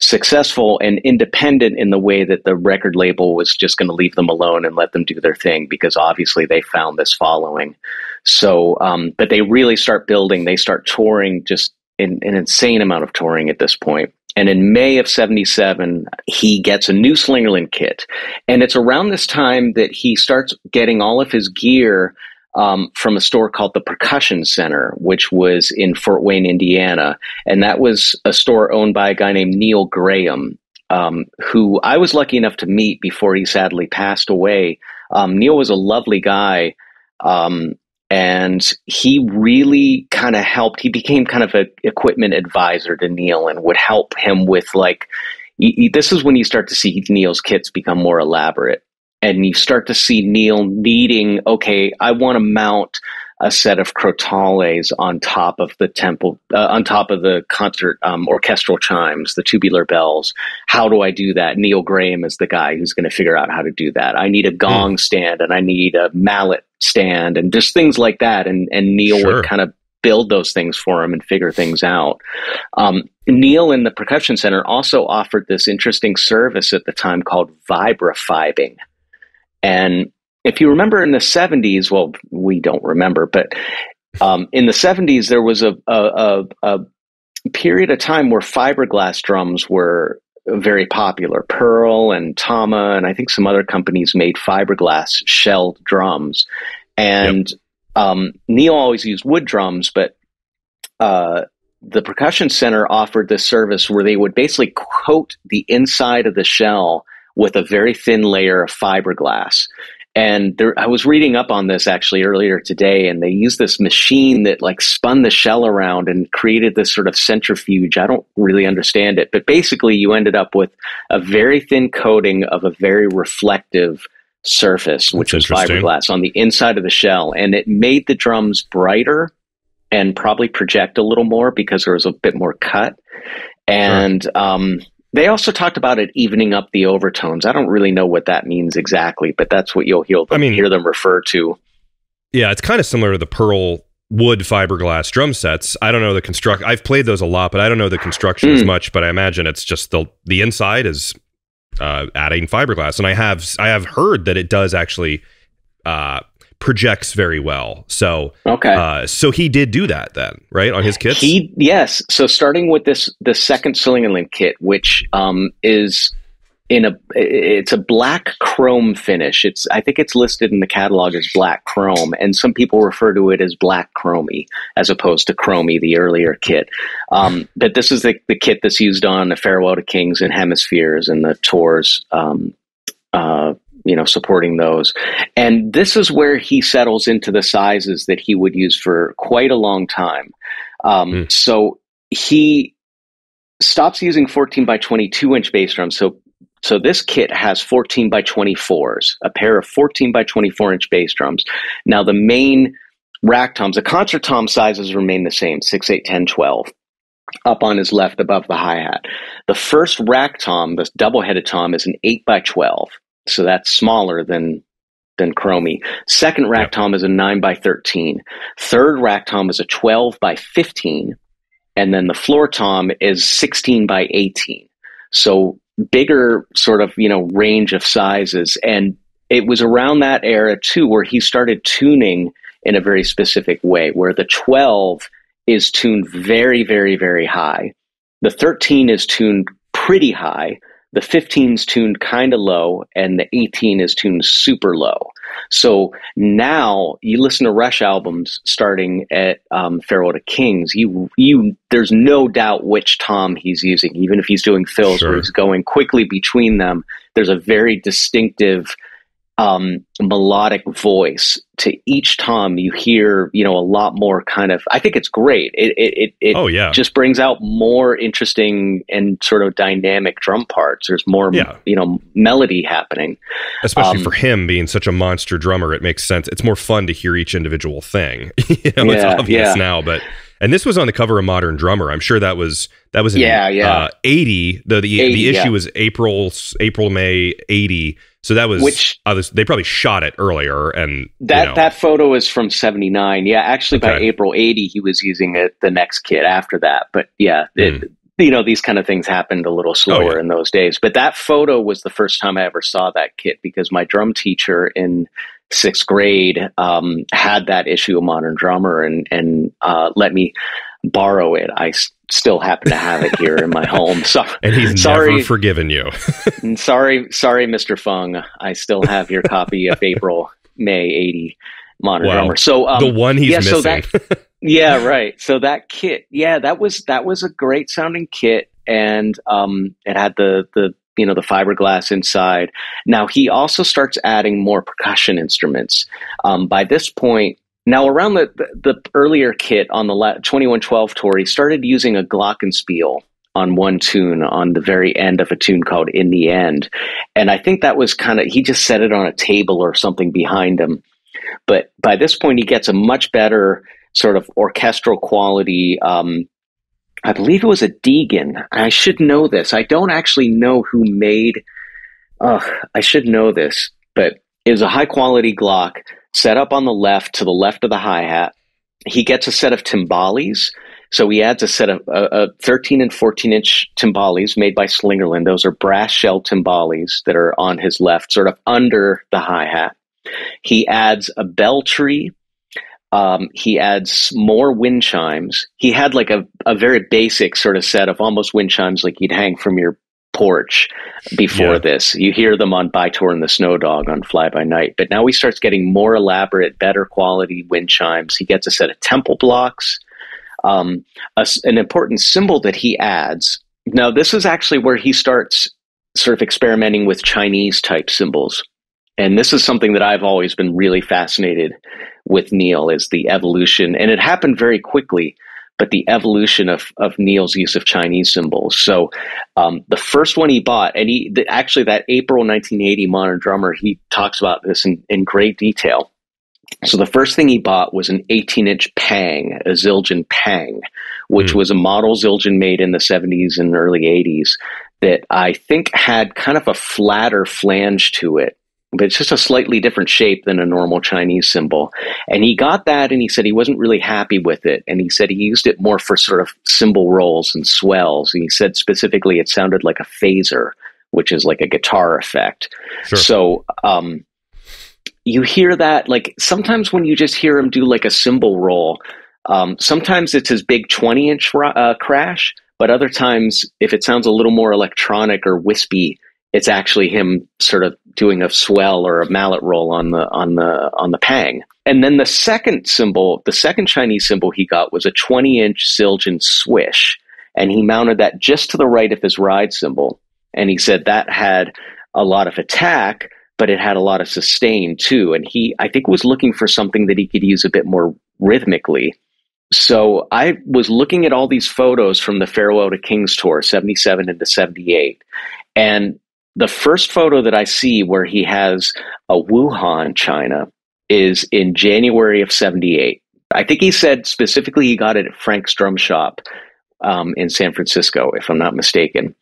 successful and independent in the way that the record label was just going to leave them alone and let them do their thing because obviously they found this following. So, um, but they really start building. They start touring just an insane amount of touring at this point. And in May of 77, he gets a new Slingerland kit. And it's around this time that he starts getting all of his gear um, from a store called the Percussion Center, which was in Fort Wayne, Indiana. And that was a store owned by a guy named Neil Graham, um, who I was lucky enough to meet before he sadly passed away. Um, Neil was a lovely guy. Um, and he really kind of helped. He became kind of an equipment advisor to Neil and would help him with like. y- This is when you start to see Neil's kits become more elaborate, and you start to see Neil needing. Okay, I want to mount a set of crotales on top of the temple, uh, on top of the concert um, orchestral chimes, the tubular bells. How do I do that? Neil Graham is the guy who's going to figure out how to do that. I need a gong stand and I need a mallet stand and just things like that. And and Neil Sure. would kind of build those things for him and figure things out. Um, Neil in the Percussion Center also offered this interesting service at the time called vibrafibing. And if you remember in the 70s, well, we don't remember, but um, in the 70s, there was a, a, a, period of time where fiberglass drums were very popular. Pearl and Tama, and I think some other companies made fiberglass shelled drums. And um, Neil always used wood drums, but uh, the Percussion Center offered this service where they would basically coat the inside of the shell with a very thin layer of fiberglass. And there, I was reading up on this actually earlier today, and they used this machine that like spun the shell around and created this sort of centrifuge. I don't really understand it, but basically, you ended up with a very thin coating of a very reflective surface, which was fiberglass on the inside of the shell, and it made the drums brighter and probably project a little more because there was a bit more cut. And sure. um, they also talked about it evening up the overtones. I don't really know what that means exactly, but that's what you'll hear them, I mean, hear them refer to. Yeah, it's kind of similar to the Pearl wood fiberglass drum sets. I don't know the construct. I've played those a lot, but I don't know the construction mm. as hmm. much. But I imagine it's just the the inside is uh, adding fiberglass, and I have I have heard that it does actually uh, projects very well. So okay, uh, so he did do that then, right on his kits. He yes. So starting with this the second Slingerland kit, which um, is in a it's a black chrome finish. It's I think it's listed in the catalog as black chrome, and some people refer to it as black chromey as opposed to chromey, the earlier kit. Um, but this is the, the kit that's used on the Farewell to Kings and Hemispheres and the tours. Um, uh, you know, supporting those. And this is where he settles into the sizes that he would use for quite a long time. Um, mm. So he stops using 14 by 22 inch bass drums. So so this kit has 14 by 24s, a pair of 14 by 24 inch bass drums. Now the main rack toms, the concert tom sizes remain the same, 6, 8, 10, 12 up on his left above the hi-hat. The first rack tom, this double-headed tom, is an 8 by 12. So that's smaller than than Chromie. Second rack yep. tom is a 9 by 13. Third rack tom is a 12 by 15. And then the floor tom is 16 by 18. So bigger sort of you know range of sizes and it was around that era too where he started tuning in a very specific way where the 12 is tuned very very very high the 13 is tuned pretty high the 15 is tuned kind of low and the 18 is tuned super low so now you listen to Rush albums starting at um, Farewell to Kings. You you there's no doubt which tom he's using, even if he's doing fills sure. where he's going quickly between them. There's a very distinctive um, melodic voice to each tom you hear you know a lot more kind of i think it's great it it, it, it oh yeah just brings out more interesting and sort of dynamic drum parts there's more yeah. you know melody happening especially um, for him being such a monster drummer it makes sense it's more fun to hear each individual thing *laughs* you know yeah, it's obvious yeah. now but and this was on the cover of Modern Drummer. I'm sure that was that was in, yeah yeah uh, 80. The the, 80, the issue yeah. was April April May 80. So that was which was, they probably shot it earlier and that you know. that photo is from 79. Yeah, actually okay. by April 80 he was using it the next kit after that. But yeah, mm. you know these kind of things happened a little slower oh, yeah. in those days but that photo was the first time i ever saw that kit because my drum teacher in sixth grade um, had that issue of Modern Drummer and and uh, let me borrow it. I s- still happen to have it here in my home. So, *laughs* and he's sorry, never forgiven you. *laughs* sorry, sorry, Mr. Fung. I still have your copy of April May eighty Modern wow. Drummer. So um, the one he's yeah, missing. So that, *laughs* yeah, right. So that kit, yeah, that was that was a great sounding kit, and um, it had the the you know the fiberglass inside. Now he also starts adding more percussion instruments. Um, by this point, now around the, the, the earlier kit on the 2112 tour, he started using a glockenspiel on one tune on the very end of a tune called "In the End," and I think that was kind of he just set it on a table or something behind him. But by this point, he gets a much better sort of orchestral quality um, I believe it was a Deagan. I should know this. I don't actually know who made. Uh, I should know this, but it was a high quality Glock set up on the left to the left of the hi hat. He gets a set of timbales. So he adds a set of uh, uh, 13 and 14 inch timbales made by Slingerland. Those are brass shell timbales that are on his left, sort of under the hi hat. He adds a bell tree um, he adds more wind chimes. He had like a, a very basic sort of set of almost wind chimes like you'd hang from your porch before yeah. this. You hear them on By-Tor and the Snow Dog on Fly By Night. But now he starts getting more elaborate, better quality wind chimes. He gets a set of temple blocks. Um, a, an important cymbal that he adds. Now, this is actually where he starts sort of experimenting with Chinese type cymbals. And this is something that I've always been really fascinated with Neil is the evolution, and it happened very quickly. But the evolution of, of Neil's use of Chinese cymbals. So um, the first one he bought, and he the, actually that April 1980 Modern Drummer, he talks about this in, in great detail. So the first thing he bought was an 18 inch Pang, a Zildjian Pang, which mm. was a model Zildjian made in the 70s and early 80s that I think had kind of a flatter flange to it but it's just a slightly different shape than a normal Chinese cymbal. And he got that and he said he wasn't really happy with it. And he said he used it more for sort of cymbal rolls and swells. And he said specifically it sounded like a phaser, which is like a guitar effect. Sure. So, um, you hear that like sometimes when you just hear him do like a cymbal roll, um, sometimes it's his big 20 inch uh, crash, but other times if it sounds a little more electronic or wispy, it's actually him sort of doing a swell or a mallet roll on the on the on the pang. And then the second cymbal, the second Chinese cymbal he got was a 20 inch Zildjian swish, and he mounted that just to the right of his ride cymbal. And he said that had a lot of attack, but it had a lot of sustain too. And he, I think, was looking for something that he could use a bit more rhythmically. So I was looking at all these photos from the Farewell to Kings tour, 77 into 78. And the first photo that I see where he has a Wuhan, China, is in January of 78. I think he said specifically he got it at Frank's Drum Shop um, in San Francisco, if I'm not mistaken.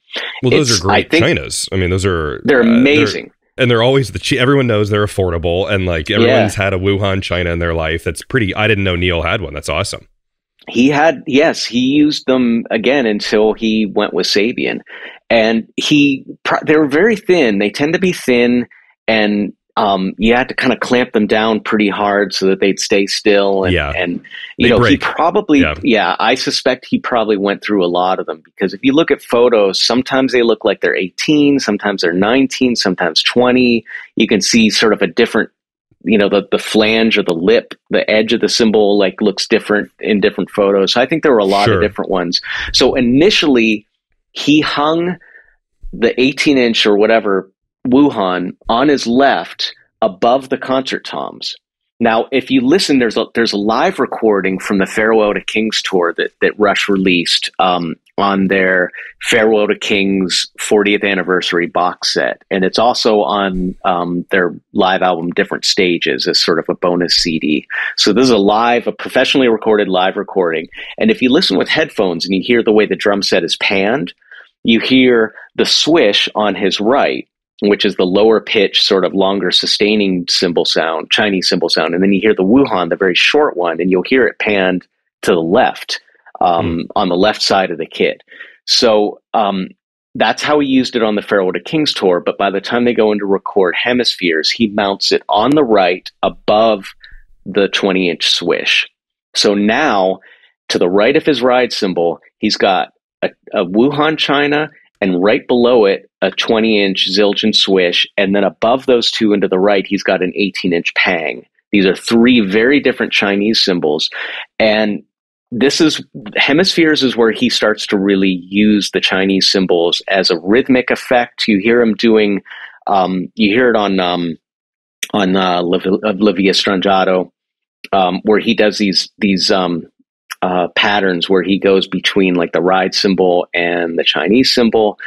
Well, those it's, are great think, Chinas. I mean, those are they're amazing. Uh, they're, and they're always the cheap. Everyone knows they're affordable, and like everyone's yeah. had a Wuhan China in their life. That's pretty. I didn't know Neil had one. That's awesome. He had yes, he used them again until he went with Sabian, and he they were very thin. They tend to be thin, and um, you had to kind of clamp them down pretty hard so that they'd stay still. And, yeah. and you they know, break. he probably, yeah. yeah, I suspect he probably went through a lot of them because if you look at photos, sometimes they look like they're 18, sometimes they're 19, sometimes 20. You can see sort of a different, you know, the, the flange or the lip, the edge of the cymbal like looks different in different photos. So I think there were a lot sure. of different ones. So initially, he hung the 18 inch or whatever Wuhan on his left above the concert toms. Now, if you listen, there's a there's a live recording from the Farewell to Kings tour that that Rush released um, on their Farewell to Kings 40th anniversary box set, and it's also on um, their live album Different Stages as sort of a bonus CD. So this is a live, a professionally recorded live recording, and if you listen with headphones and you hear the way the drum set is panned, you hear the swish on his right, which is the lower pitch, sort of longer sustaining cymbal sound, Chinese cymbal sound. And then you hear the Wuhan, the very short one, and you'll hear it panned to the left um, mm. on the left side of the kit. So um, that's how he used it on the Farewell to Kings tour. But by the time they go into record Hemispheres, he mounts it on the right above the 20 inch swish. So now, to the right of his ride cymbal, he's got a, a Wuhan China, and right below it, a 20 inch Zildjian swish. And then above those two and to the right, he's got an 18 inch Pang. These are three very different Chinese cymbals. And this is hemispheres is where he starts to really use the Chinese cymbals as a rhythmic effect. You hear him doing, um, you hear it on um, on uh, La Villa Strangiato, um, where he does these these um, uh, patterns where he goes between like the ride cymbal and the Chinese cymbal.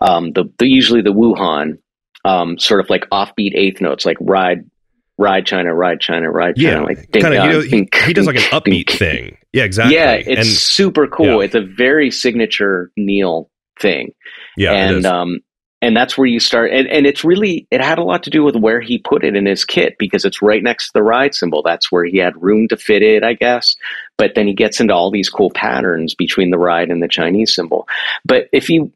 Um, the, the, usually the Wuhan, um, sort of like offbeat eighth notes, like ride, ride China, ride China, ride China. Yeah, like kind of. You know, he, he, does like an upbeat thing. Yeah, exactly. Yeah, it's and, super cool. Yeah. It's a very signature Neil thing. Yeah, and um, and that's where you start and, and it's really it had a lot to do with where he put it in his kit because it's right next to the ride cymbal. that's where he had room to fit it i guess but then he gets into all these cool patterns between the ride and the chinese cymbal. but if you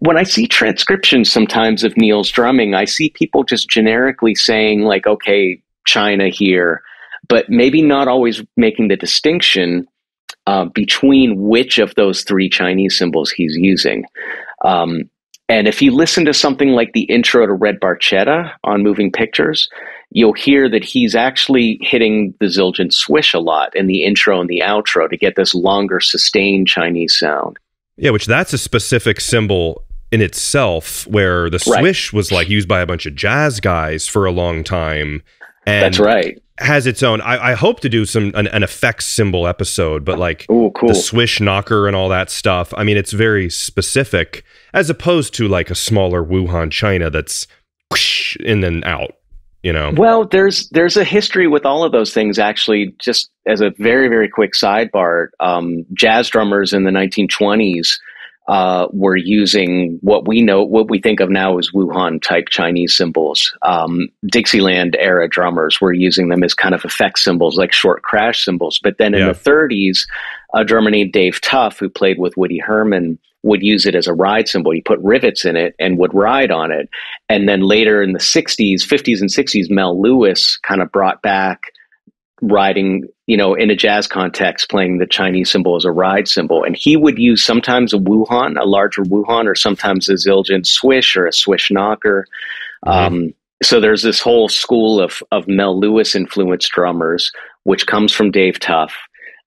when i see transcriptions sometimes of neil's drumming i see people just generically saying like okay china here but maybe not always making the distinction uh, between which of those three Chinese cymbals he's using. Um, and if you listen to something like the intro to Red Barchetta on Moving Pictures, you'll hear that he's actually hitting the Zildjian swish a lot in the intro and the outro to get this longer sustained Chinese sound. Yeah, which that's a specific cymbal in itself where the swish right. was like used by a bunch of jazz guys for a long time. And that's right. has its own. I, I hope to do some an, an effects cymbal episode, but like Oh, cool. the swish knocker and all that stuff. I mean, it's very specific as opposed to like a smaller Wuhan China that's whoosh in and out. You know, Well, there's there's a history with all of those things. Actually, just as a very very quick sidebar, um, jazz drummers in the 1920s uh, were using what we know, what we think of now as Wuhan type Chinese cymbals. Um, Dixieland era drummers were using them as kind of effect cymbals, like short crash cymbals. But then in Yeah. the 30s, a drummer named Dave Tough, who played with Woody Herman, would use it as a ride cymbal. He put rivets in it and would ride on it. And then later in the 60s, 50s and 60s, Mel Lewis kind of brought back riding, you know, in a jazz context, playing the Chinese cymbal as a ride cymbal. And he would use sometimes a Wuhan, a larger Wuhan, or sometimes a Zildjian swish or a swish knocker. Mhm. Um, so there's this whole school of, of Mel Lewis influenced drummers, which comes from Dave Tough,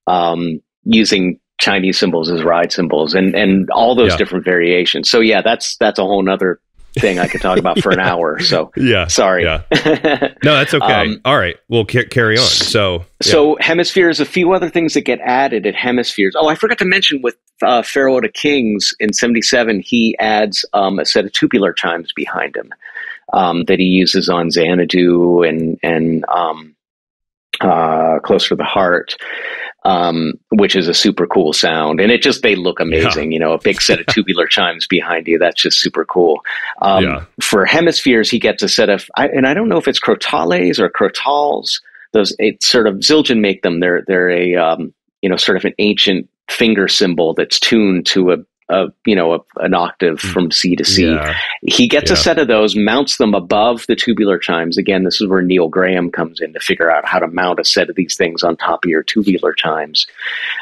um, using Chinese cymbals as ride cymbals and, and all those Yeah. different variations. So yeah, that's, that's a whole nother thing I could talk about for an *laughs* hour. So yeah. sorry. Yeah. No, *laughs* that's okay. Um, all right, we'll ca- carry on. So, yeah. So hemispheres, a few other things that get added at hemispheres. Oh, I forgot to mention with uh, Farewell to Kings in '77, he adds um, a set of tubular chimes behind him um, that he uses on Xanadu and and um, uh, Closer to the Heart, um, which is a super cool sound, and it just they look amazing. You know, a big set of *laughs* tubular chimes behind you. That's just super cool. Um, Yeah. For hemispheres, he gets a set of, I, and I don't know if it's crotales or crotals those it's sort of Zildjian make them. They're they're a um, you know sort of an ancient finger cymbal that's tuned to a, a you know a, an octave from C to C. yeah. He gets a set of those, mounts them above the tubular chimes. Again, this is where Neil Graham comes in to figure out how to mount a set of these things on top of your tubular chimes.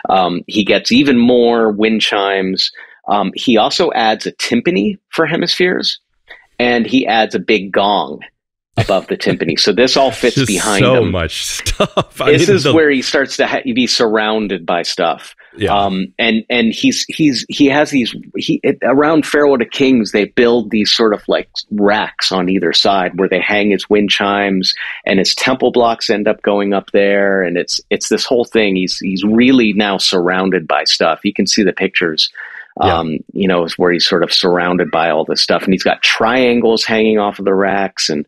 Um, he gets even more wind chimes. Um, he also adds a timpani for hemispheres, and he adds a big gong above the timpani. So this all *laughs* fits behind so him. much stuff. *laughs* I This mean, is the- where he starts to ha- be surrounded by stuff. Yeah. Um, and and he's he's he has these he it, around Farewell to Kings they build these sort of like racks on either side where they hang his wind chimes and his temple blocks end up going up there. And it's it's this whole thing. He's he's really now surrounded by stuff. You can see the pictures Yeah. um, you know where he's sort of surrounded by all this stuff. And he's got triangles hanging off of the racks. And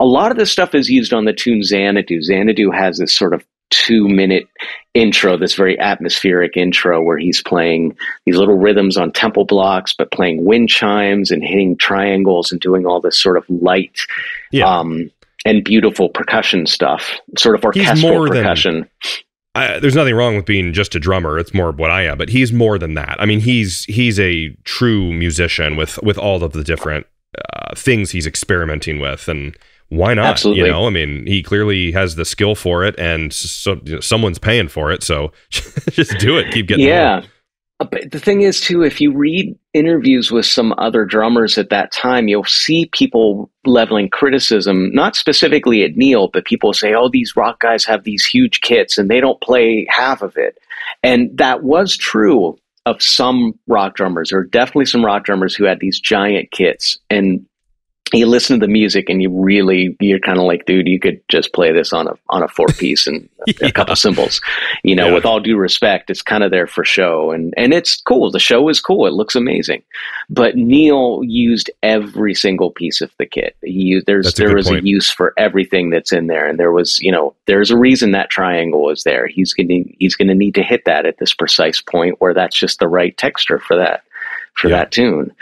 a lot of this stuff is used on the tune Xanadu. Xanadu has this sort of two minute intro, this very atmospheric intro where he's playing these little rhythms on temple blocks, but playing wind chimes and hitting triangles and doing all this sort of light Yeah. um, and beautiful percussion stuff, sort of He's orchestral than- percussion. I, there's nothing wrong with being just a drummer. It's more what I am, but he's more than that. I mean, he's he's a true musician with with all of the different uh, things he's experimenting with, and why not? Absolutely. You know, I mean, he clearly has the skill for it, and so you know, someone's paying for it, so *laughs* just do it. Keep getting yeah. Uh, But the thing is, too, if you read interviews with some other drummers at that time, you'll see people leveling criticism, not specifically at Neil, but people say, oh, these rock guys have these huge kits and they don't play half of it. And that was true of some rock drummers. There were definitely some rock drummers who had these giant kits. And you listen to the music and you really you're kind of like dude you could just play this on a on a four piece and *laughs* a Yeah. couple cymbals you know Yeah. with all due respect it's kind of there for show and and it's cool the show is cool it looks amazing but neil used every single piece of the kit he used, there's there was point. a use for everything that's in there and there was you know there's a reason that triangle is there he's going to he's going to need to hit that at this precise point where that's just the right texture for that for Yeah. that tune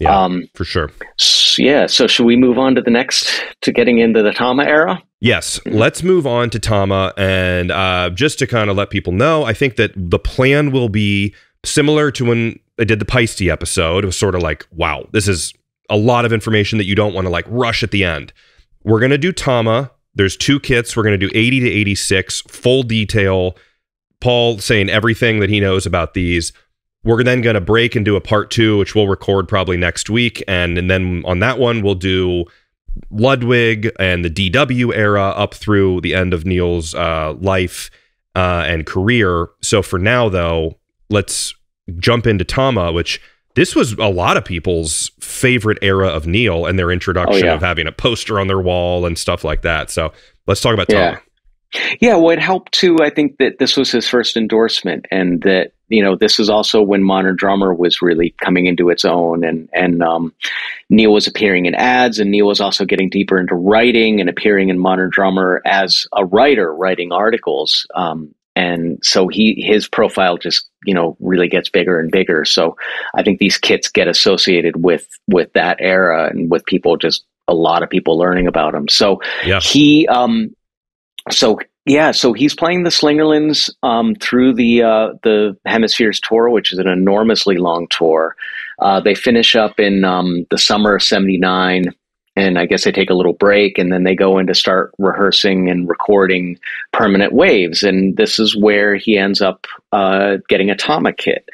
Yeah. um for sure. S- yeah. So should we move on to the next to getting into the Tama era? Yes, let's move on to Tama. And uh, just to kind of let people know, I think that the plan will be similar to when I did the Paiste episode. It was sort of like, wow, this is a lot of information that you don't want to like rush at the end. We're going to do Tama. There's two kits. We're going to do 80 to 86, full detail. Paul saying everything that he knows about these. We're then going to break and do a part two, which we'll record probably next week. And, and then on that one, we'll do Ludwig and the DW era up through the end of Neil's uh, life uh, and career. So for now, though, let's jump into Tama, which this was a lot of people's favorite era of Neil and their introduction Oh, yeah. of having a poster on their wall and stuff like that. So let's talk about Yeah. Tama. Yeah, well, it helped too. I think that this was his first endorsement, and that you know this is also when Modern Drummer was really coming into its own, and and um, Neil was appearing in ads, and Neil was also getting deeper into writing and appearing in Modern Drummer as a writer, writing articles. Um, and so he his profile just you know really gets bigger and bigger. So I think these kits get associated with with that era and with people just a lot of people learning about him. So yeah. he um, so yeah, so he's playing the Slingerlands um, through the uh, the Hemispheres tour, which is an enormously long tour. Uh, they finish up in um, the summer of '79, and I guess they take a little break, and then they go in to start rehearsing and recording Permanent Waves, and this is where he ends up uh, getting a Tama kit.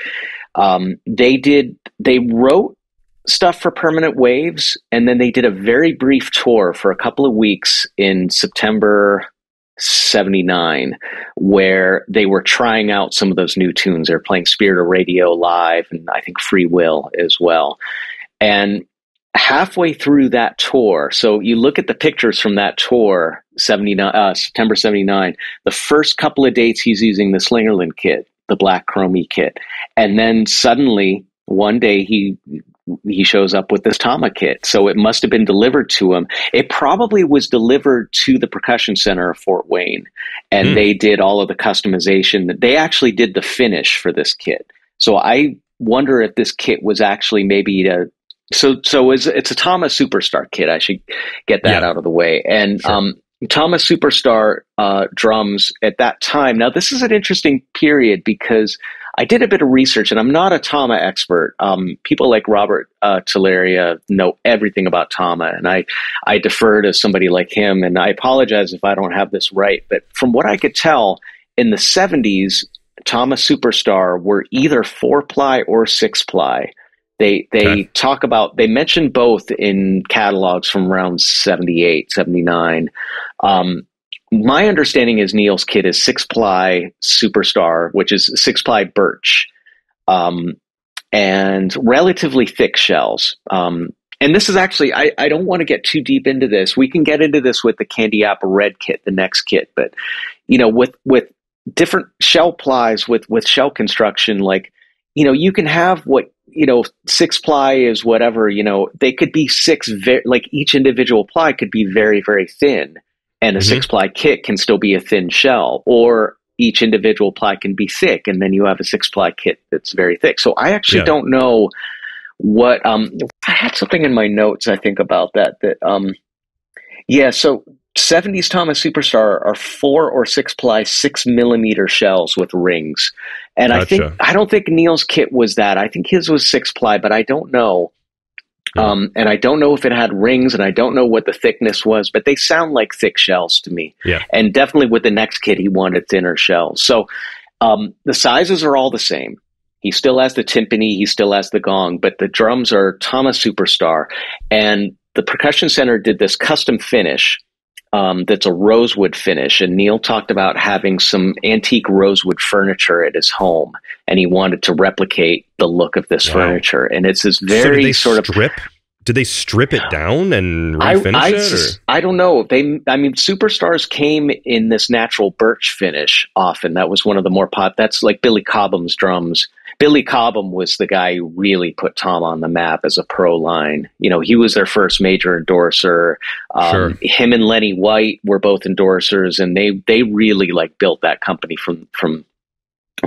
Um, they did they wrote stuff for Permanent Waves, and then they did a very brief tour for a couple of weeks in September 79 where they were trying out some of those new tunes. They were playing Spirit of Radio live and I think Free Will as well. And halfway through that tour, so you look at the pictures from that tour, 79, uh, September 79, the first couple of dates he's using the Slingerland kit, the black chromie kit. And then suddenly one day he he shows up with this Tama kit. So it must have been delivered to him. It probably was delivered to the percussion center of Fort Wayne, and mm. they did all of the customization. They actually did the finish for this kit. So I wonder if this kit was actually maybe a so so it's, it's a Tama Superstar kit. I should get that yeah. out of the way. And sure. um, Tama Superstar uh, drums at that time. Now this is an interesting period because I did a bit of research, and I'm not a Tama expert. Um, people like Robert uh, Tilleria know everything about Tama, and I, I defer to somebody like him. And I apologize if I don't have this right, but from what I could tell, in the 70s, Tama Superstar were either four ply or six ply. They they okay. talk about they mention both in catalogs from around 78, 79. Um, my understanding is Neil's kit is six ply superstar, which is six ply birch, um, and relatively thick shells. Um, and this is actually, I, I don't want to get too deep into this. We can get into this with the Candy Apple Red kit, the next kit, but you know, with with different shell plies, with with shell construction, like you know, you can have what you know, six ply is whatever. You know, they could be six, very like each individual ply could be very very thin and a mm-hmm. six ply kit can still be a thin shell, or each individual ply can be thick, and then you have a six ply kit that's very thick. So I actually yeah. don't know what um, I had something in my notes. I think about that. That um, yeah. So 70s Tama Superstar are four or six ply, six millimeter shells with rings. And gotcha. I think, I don't think Neil's kit was that. I think his was six ply, but I don't know. Um, and I don't know if it had rings, and I don't know what the thickness was, but they sound like thick shells to me. Yeah. And definitely with the next kid, he wanted thinner shells. So um, the sizes are all the same. He still has the timpani, he still has the gong, but the drums are Tama Superstar. And the Percussion Center did this custom finish um, that's a rosewood finish. And Neil talked about having some antique rosewood furniture at his home, and he wanted to replicate the look of this wow. furniture. And it's this very so sort strip? of did they strip it down and refinish I, I, it? I don't know. They, I mean, superstars came in this natural birch finish. Often, that was one of the more pop. That's like Billy Cobham's drums Billy Cobham was the guy who really put Tama on the map as a pro line. You know, he was their first major endorser. Um, sure. Him and Lenny White were both endorsers, and they they really like built that company from from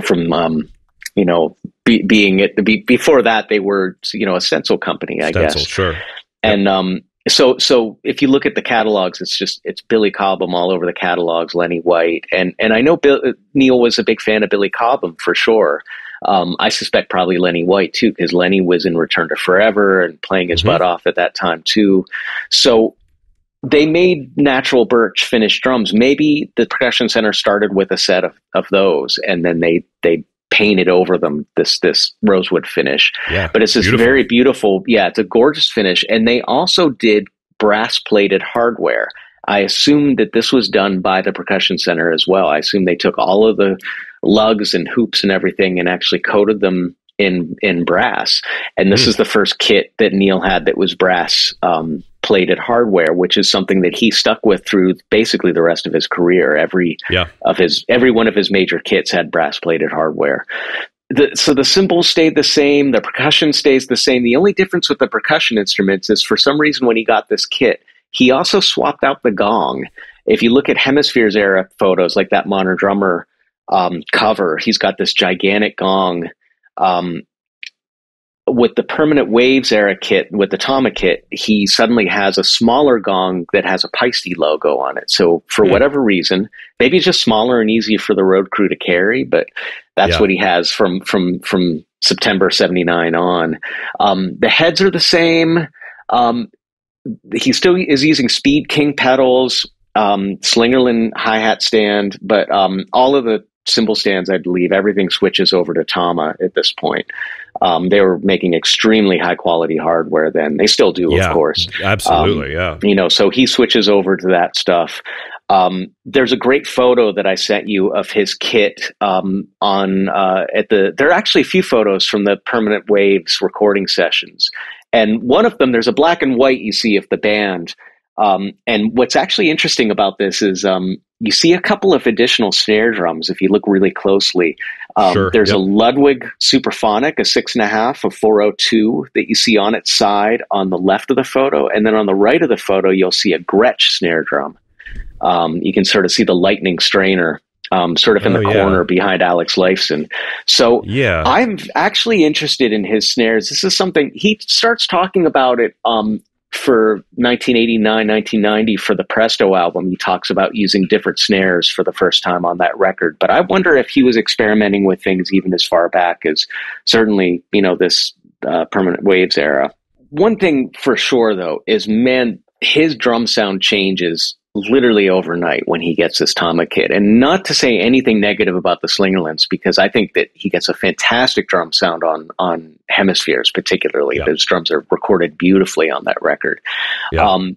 from um, you know be, being it be, before that they were you know a stencil company, I stencil, guess. Sure. And um, so so if you look at the catalogs, it's just it's Billy Cobham all over the catalogs, Lenny White, and and I know Bill, Neil was a big fan of Billy Cobham for sure. Um, I suspect probably Lenny White too, because Lenny was in Return to Forever and playing his mm-hmm. butt off at that time too. So they made natural birch finished drums. Maybe the percussion center started with a set of, of those, and then they they painted over them this this rosewood finish. Yeah, but it's this beautiful. very beautiful. Yeah, it's a gorgeous finish, and they also did brass plated hardware. I assume that this was done by the percussion center as well. I assume they took all of the lugs and hoops and everything and actually coated them in in brass. And this mm. is the first kit that Neil had that was brass um, plated hardware, which is something that he stuck with through basically the rest of his career. Every yeah. of his every one of his major kits had brass plated hardware. The, so the cymbals stayed the same, the percussion stays the same. The only difference with the percussion instruments is for some reason when he got this kit, he also swapped out the gong. If you look at Hemispheres era photos, like that Modern Drummer um, cover, he's got this gigantic gong. Um, with the permanent waves era kit with the Tama kit, he suddenly has a smaller gong that has a Paiste logo on it. So for mm. whatever reason, maybe it's just smaller and easier for the road crew to carry, but that's yeah. what he has from from from September '79 on. Um, the heads are the same. Um, he still is using Speed King pedals, um, Slingerland hi hat stand, but um, all of the cymbal stands, I believe, everything switches over to Tama at this point. Um, they were making extremely high quality hardware then. They still do, yeah, of course. Absolutely, um, yeah. You know, so he switches over to that stuff. Um, there's a great photo that I sent you of his kit um, on uh, at the. There are actually a few photos from the Permanent Waves recording sessions, and one of them there's a black and white you see of the band. Um, and what's actually interesting about this is um, you see a couple of additional snare drums if you look really closely. Um, sure, there's yep. a Ludwig Supraphonic, a six and a half, a 402 that you see on its side on the left of the photo. And then on the right of the photo, you'll see a Gretsch snare drum. Um, you can sort of see the lightning strainer um, sort of in oh, the corner yeah. behind Alex Lifeson. So yeah, I'm actually interested in his snares. This is something he starts talking about it um, for 1989, 1990 for the Presto album. He talks about using different snares for the first time on that record. But I wonder if he was experimenting with things even as far back as certainly, you know, this uh, Permanent Waves era. One thing for sure, though, is man, his drum sound changes literally overnight when he gets this Tama kit. And not to say anything negative about the Slingerlands, because I think that he gets a fantastic drum sound on on Hemispheres, particularly. Yeah. Those drums are recorded beautifully on that record. Yeah. Um,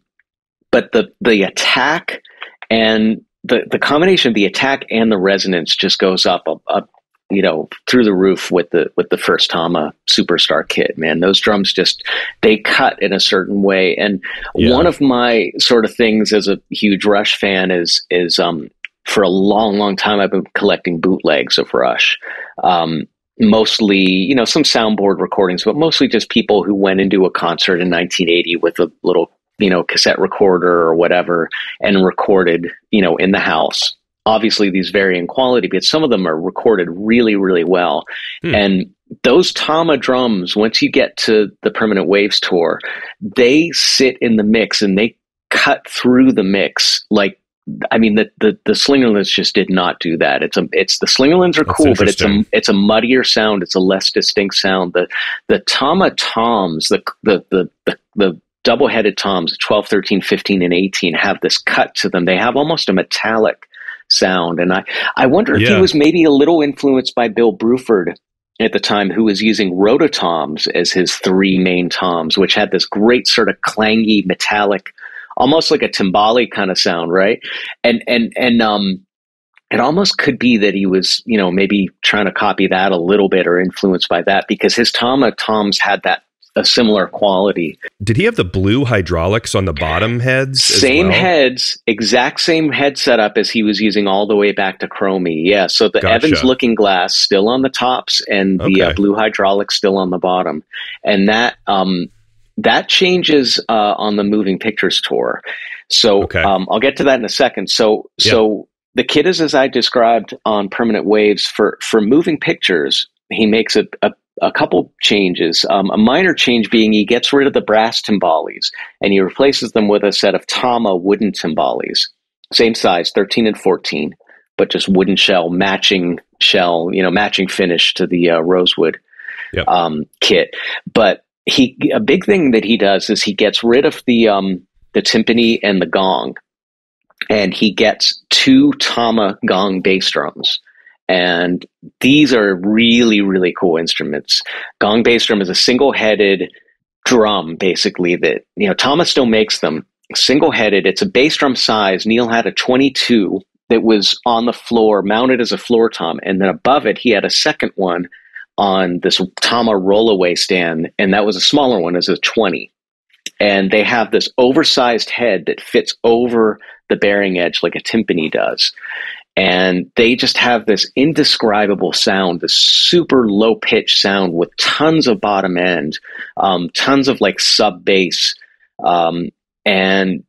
but the the attack and the the combination of the attack and the resonance just goes up a, a you know through the roof with the with the first Tama superstar kit man. Those drums just they cut in a certain way. And yeah. one of my sort of things as a huge rush fan is is um for a long long time I've been collecting bootlegs of rush. Um mostly you know some soundboard recordings but mostly just people who went into a concert in 1980 with a little you know cassette recorder or whatever and recorded you know in the house obviously these vary in quality, but some of them are recorded really, really well. Hmm. And those Tama drums, once you get to the Permanent Waves tour, they sit in the mix and they cut through the mix like I mean the, the the Slingerlands just did not do that. It's a it's the Slingerlands are That's cool, but it's a it's a muddier sound. It's a less distinct sound. The the Tama toms, the the the the, the double headed toms, 12, 13, 15, and 18 have this cut to them. They have almost a metallic sound. And I, I wonder if yeah. he was maybe a little influenced by Bill Bruford at the time who was using rototoms as his three main toms, which had this great sort of clangy metallic, almost like a timbale kind of sound, right? And and and um it almost could be that he was, you know, maybe trying to copy that a little bit or influenced by that because his Tama toms had that a similar quality. Did he have the blue hydraulics on the bottom heads? Same well? heads, exact same head setup as he was using all the way back to Chromie. Yeah, so the gotcha. Evans looking glass still on the tops and the uh, okay. uh, blue hydraulics still on the bottom, and that um, that changes uh, on the Moving Pictures tour. So okay. um, I'll get to that in a second. So so the kit is as I described on Permanent Waves for for Moving Pictures. He makes a, a a couple changes. Um, a minor change being he gets rid of the brass timbales and he replaces them with a set of Tama wooden timbales, same size, 13 and 14, but just wooden shell, matching shell, you know, matching finish to the uh, rosewood yep. um, kit. But he a big thing that he does is he gets rid of the um, the timpani and the gong, and he gets two Tama gong bass drums. And these are really, really cool instruments. Gong bass drum is a single headed drum, basically, that, you know, Tama still makes them single headed. It's a bass drum size. Neil had a 22 that was on the floor, mounted as a floor tom. And then above it, he had a second one on this Tama rollaway stand. And that was a smaller one as a 20. and they have this oversized head that fits over the bearing edge like a timpani does. And they just have this indescribable sound, this super low pitch sound with tons of bottom end, um, tons of like sub bass. Um, and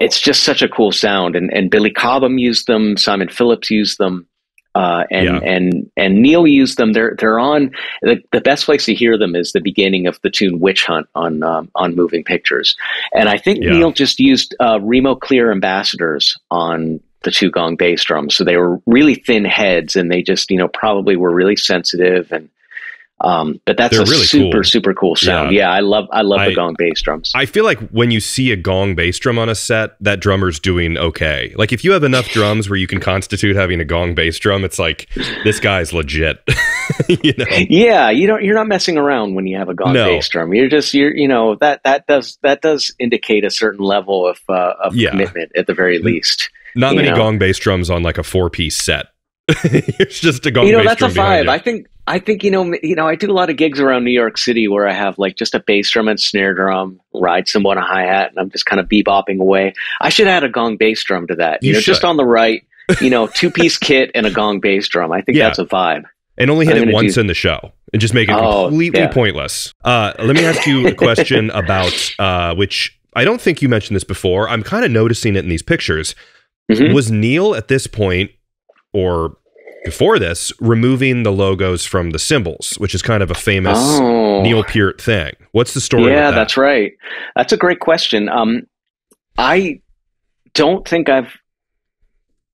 it's just such a cool sound. And, and Billy Cobham used them, Simon Phillips used them. Uh, and yeah. and and Neil used them. They're they're on the, the best place to hear them is the beginning of the tune "Witch Hunt" on um, on Moving Pictures, and I think yeah. Neil just used uh, Remo Clear Ambassadors on the two gong bass drums, so they were really thin heads, and they just you know probably were really sensitive and um, but that's They're a really super cool. super cool sound. Yeah. yeah, I love I love I, the gong bass drums. I feel like when you see a gong bass drum on a set, that drummer's doing okay. Like if you have enough drums where you can constitute having a gong bass drum, it's like this guy's legit. *laughs* you know? Yeah, you don't you're not messing around when you have a gong no. bass drum. You're just you're you know that that does that does indicate a certain level of uh, of yeah. commitment at the very least. Not many know? gong bass drums on like a four piece set. *laughs* it's just a gong. You know, that's a five. I think I think you know, you know, I do a lot of gigs around New York City where I have like just a bass drum and snare drum, ride cymbal and a hi hat, and I'm just kind of bebopping away. I should add a gong bass drum to that. You, you know, should. just on the right, you know, *laughs* two piece kit and a gong bass drum. I think yeah. that's a vibe. And only hit I'm it once do... in the show and just make it oh, completely yeah. pointless. Uh, let me ask you a question *laughs* about uh, which I don't think you mentioned this before. I'm kind of noticing it in these pictures. Mm-hmm. Was Neil at this point, or before this removing the logos from the cymbals, which is kind of a famous oh. Neil Peart thing. What's the story? Yeah, that? that's right. That's a great question. Um, I don't think I've.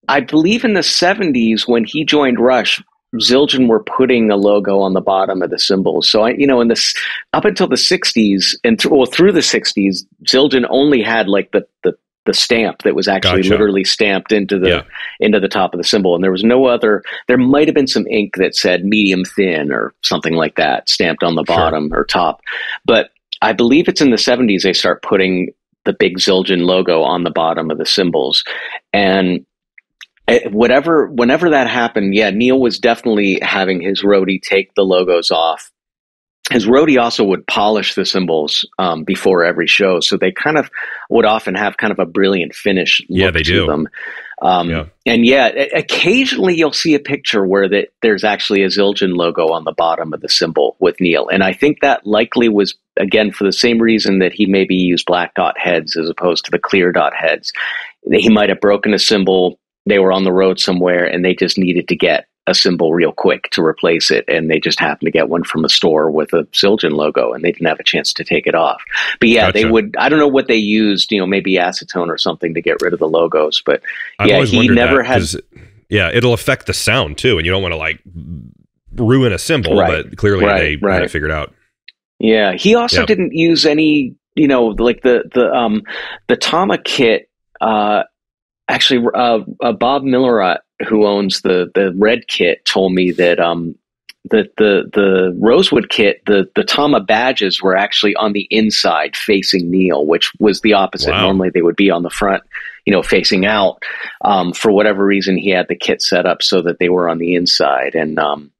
I believe in the '70s when he joined Rush, Zildjian were putting a logo on the bottom of the cymbals. So I, you know, in this up until the '60s and th- well through the '60s, Zildjian only had like the the the stamp that was actually gotcha. literally stamped into the yeah. into the top of the cymbal. and there was no other there might have been some ink that said medium thin or something like that stamped on the bottom sure. or top but i believe it's in the 70s they start putting the big Zildjian logo on the bottom of the cymbals, and whatever whenever that happened yeah neil was definitely having his roadie take the logos off his roadie also would polish the cymbals um, before every show, so they kind of would often have kind of a brilliant finish. yeah, they do. Them. Um, yeah. And yeah, occasionally you'll see a picture where that there's actually a Zildjian logo on the bottom of the cymbal with Neil, and I think that likely was again for the same reason that he maybe used black dot heads as opposed to the clear dot heads. He might have broken a cymbal. They were on the road somewhere, and they just needed to get a cymbal real quick to replace it, and they just happened to get one from a store with a Zildjian logo, and they didn't have a chance to take it off. But yeah, gotcha. they would. I don't know what they used, you know, maybe acetone or something to get rid of the logos. But I've yeah, he never had. Yeah, it'll affect the sound too, and you don't want to like ruin a cymbal. right. but clearly right, they right. figured out. Yeah, he also yep. didn't use any, you know, like the the um the Tama kit. Uh, actually, uh, uh Bob Millerot who owns the the red kit told me that um the the the rosewood kit the the Tama badges were actually on the inside facing Neil, which was the opposite. Wow. Normally they would be on the front, you know, facing out. Um, for whatever reason, he had the kit set up so that they were on the inside, and um,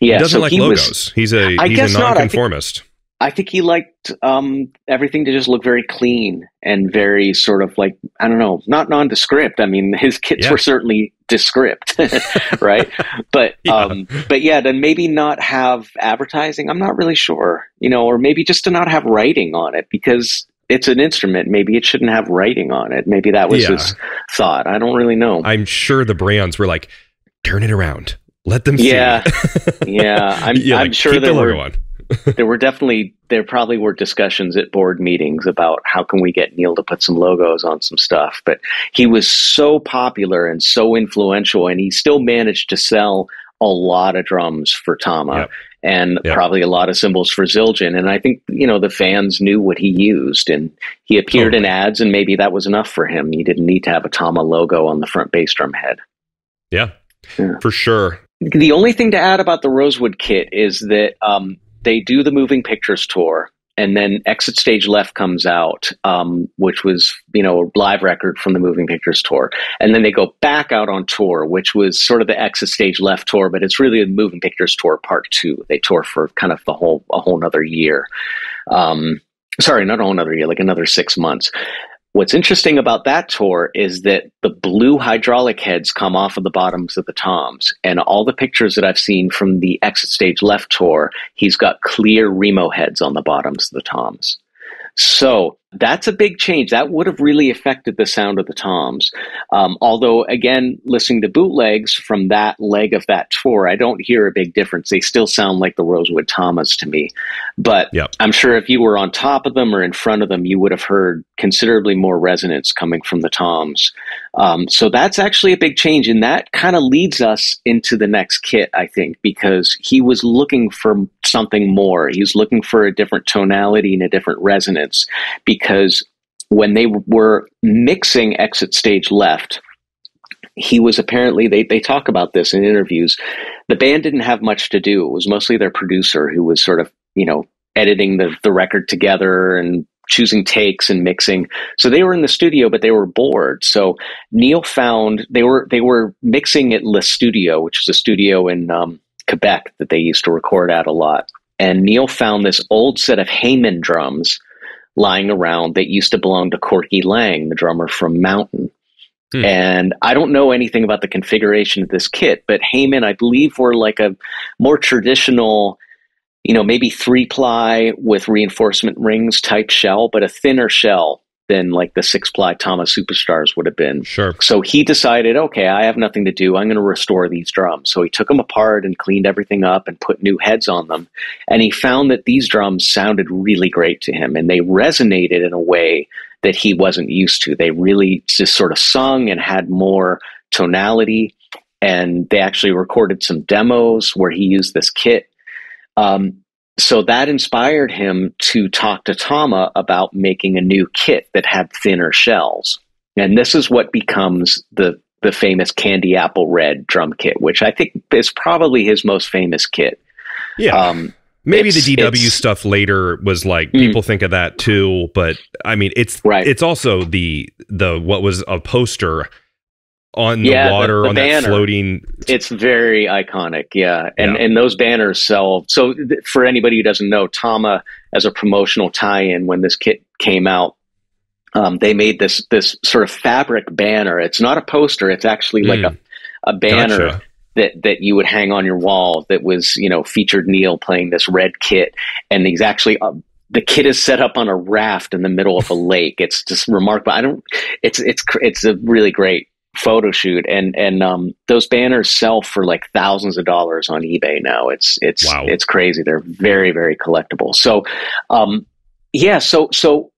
yeah, he doesn't so like he logos. Was, he's a I he's a nonconformist. Not. I think he liked um, everything to just look very clean and very sort of like I don't know, not nondescript. I mean, his kits yeah. were certainly descript, *laughs* right? but *laughs* yeah. um, but yeah, then maybe not have advertising. I'm not really sure, you know, or maybe just to not have writing on it because it's an instrument. Maybe it shouldn't have writing on it. Maybe that was yeah. his thought. I don't really know. I'm sure the brands were like, turn it around. Let them see. Yeah, *laughs* yeah. I'm, yeah, I'm like, sure there the were. On *laughs* there were definitely there probably were discussions at board meetings about how can we get Neil to put some logos on some stuff. But he was so popular and so influential, and he still managed to sell a lot of drums for Tama. Yep. And yep. probably a lot of cymbals for Zildjian. And I think, you know, the fans knew what he used and he appeared totally. in ads and maybe that was enough for him. He didn't need to have a Tama logo on the front bass drum head. Yeah, yeah. for sure. The only thing to add about the Rosewood kit is that um, they do the moving pictures tour and then exit stage left comes out um, which was you know a live record from the moving pictures tour. And then they go back out on tour which was sort of the exit stage left tour but it's really the moving pictures tour part two. They tour for kind of the whole a whole another year. Um, sorry, not a whole another year, like another six months. What's interesting about that tour is that the blue hydraulic heads come off of the bottoms of the toms. And all the pictures that I've seen from the exit stage left tour, he's got clear Remo heads on the bottoms of the toms. So that's a big change. That would have really affected the sound of the toms. Um, although, again, listening to bootlegs from that leg of that tour, I don't hear a big difference. They still sound like the Rosewood Tamas to me. But yep. I'm sure if you were on top of them or in front of them, you would have heard considerably more resonance coming from the toms. Um, so that's actually a big change. And that kind of leads us into the next kit, I think, because he was looking for something more. He was looking for a different tonality and a different resonance because when they were mixing Exit Stage Left, he was apparently they, they talk about this in interviews the band didn't have much to do it was mostly their producer who was sort of you know editing the, the record together and choosing takes and mixing. So they were in the studio, but they were bored. So Neil found they were they were mixing at Le Studio, which is a studio in um, Quebec that they used to record at a lot. And Neil found this old set of Hayman drums lying around that used to belong to Corky Laing, the drummer from Mountain. Hmm. And I don't know anything about the configuration of this kit, but Hayman, I believe, were like a more traditional you know, maybe three ply with reinforcement rings type shell, but a thinner shell than like the six ply Tama Superstars would have been. Sure. So he decided, okay, I have nothing to do. I'm going to restore these drums. So he took them apart and cleaned everything up and put new heads on them. And he found that these drums sounded really great to him and they resonated in a way that he wasn't used to. They really just sort of sung and had more tonality. And they actually recorded some demos where he used this kit um, so that inspired him to talk to Tama about making a new kit that had thinner shells. And this is what becomes the the famous candy apple red drum kit, which I think is probably his most famous kit. Yeah. Um, Maybe the DW stuff later was like mm. people think of that too, but I mean it's right. it's also the the what was a poster on yeah, the water the, the on banner. that floating it's very iconic yeah and yeah. and those banners sell so th- for anybody who doesn't know tama as a promotional tie-in when this kit came out um, they made this this sort of fabric banner it's not a poster it's actually like mm. a, a banner gotcha. that that you would hang on your wall that was you know featured neil playing this red kit and he's actually uh, the kid is set up on a raft in the middle of a lake. It's just remarkable. I don't. It's it's it's a really great photo shoot and and um, those banners sell for like thousands of dollars on ebay now. It's it's wow. it's crazy. They're very very collectible. So um, yeah so so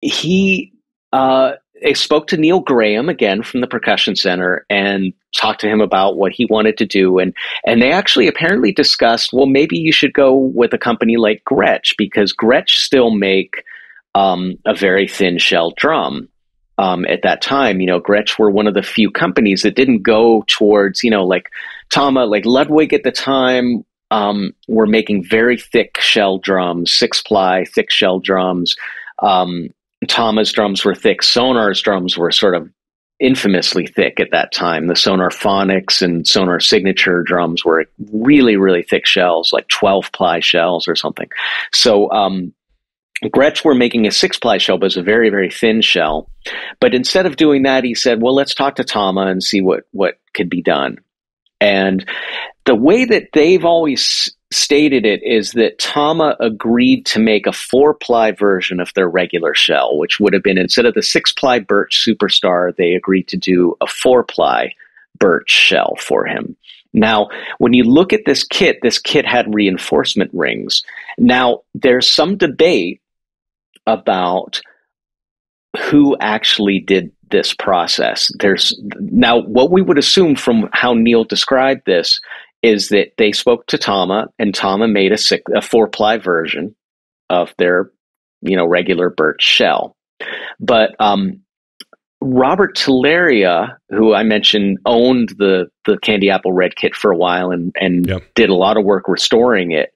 he uh, spoke to neil graham again from the percussion center and talked to him about what he wanted to do and and they actually apparently discussed well maybe you should go with a company like gretsch because gretsch still make um, a very thin shell drum um, at that time, you know, Gretsch were one of the few companies that didn't go towards, you know, like Tama, like Ludwig at the time um, were making very thick shell drums, six ply, thick shell drums. Um, Tama's drums were thick. Sonor's drums were sort of infamously thick at that time. The Sonor Phonics and Sonor Signature drums were really, really thick shells, like 12 ply shells or something. So, um, Gretsch were making a six ply shell, but it was a very, very thin shell. But instead of doing that, he said, well, let's talk to Tama and see what, what could be done. And the way that they've always stated it is that Tama agreed to make a four ply version of their regular shell, which would have been instead of the six ply birch superstar, they agreed to do a four ply birch shell for him. Now, when you look at this kit, this kit had reinforcement rings. Now, there's some debate about who actually did this process. There's now what we would assume from how Neil described this is that they spoke to Tama and Tama made a, six, a four ply version of their you know regular birch shell. But um, Robert Tilleria, who I mentioned owned the the Candy Apple Red kit for a while and and yep. did a lot of work restoring it.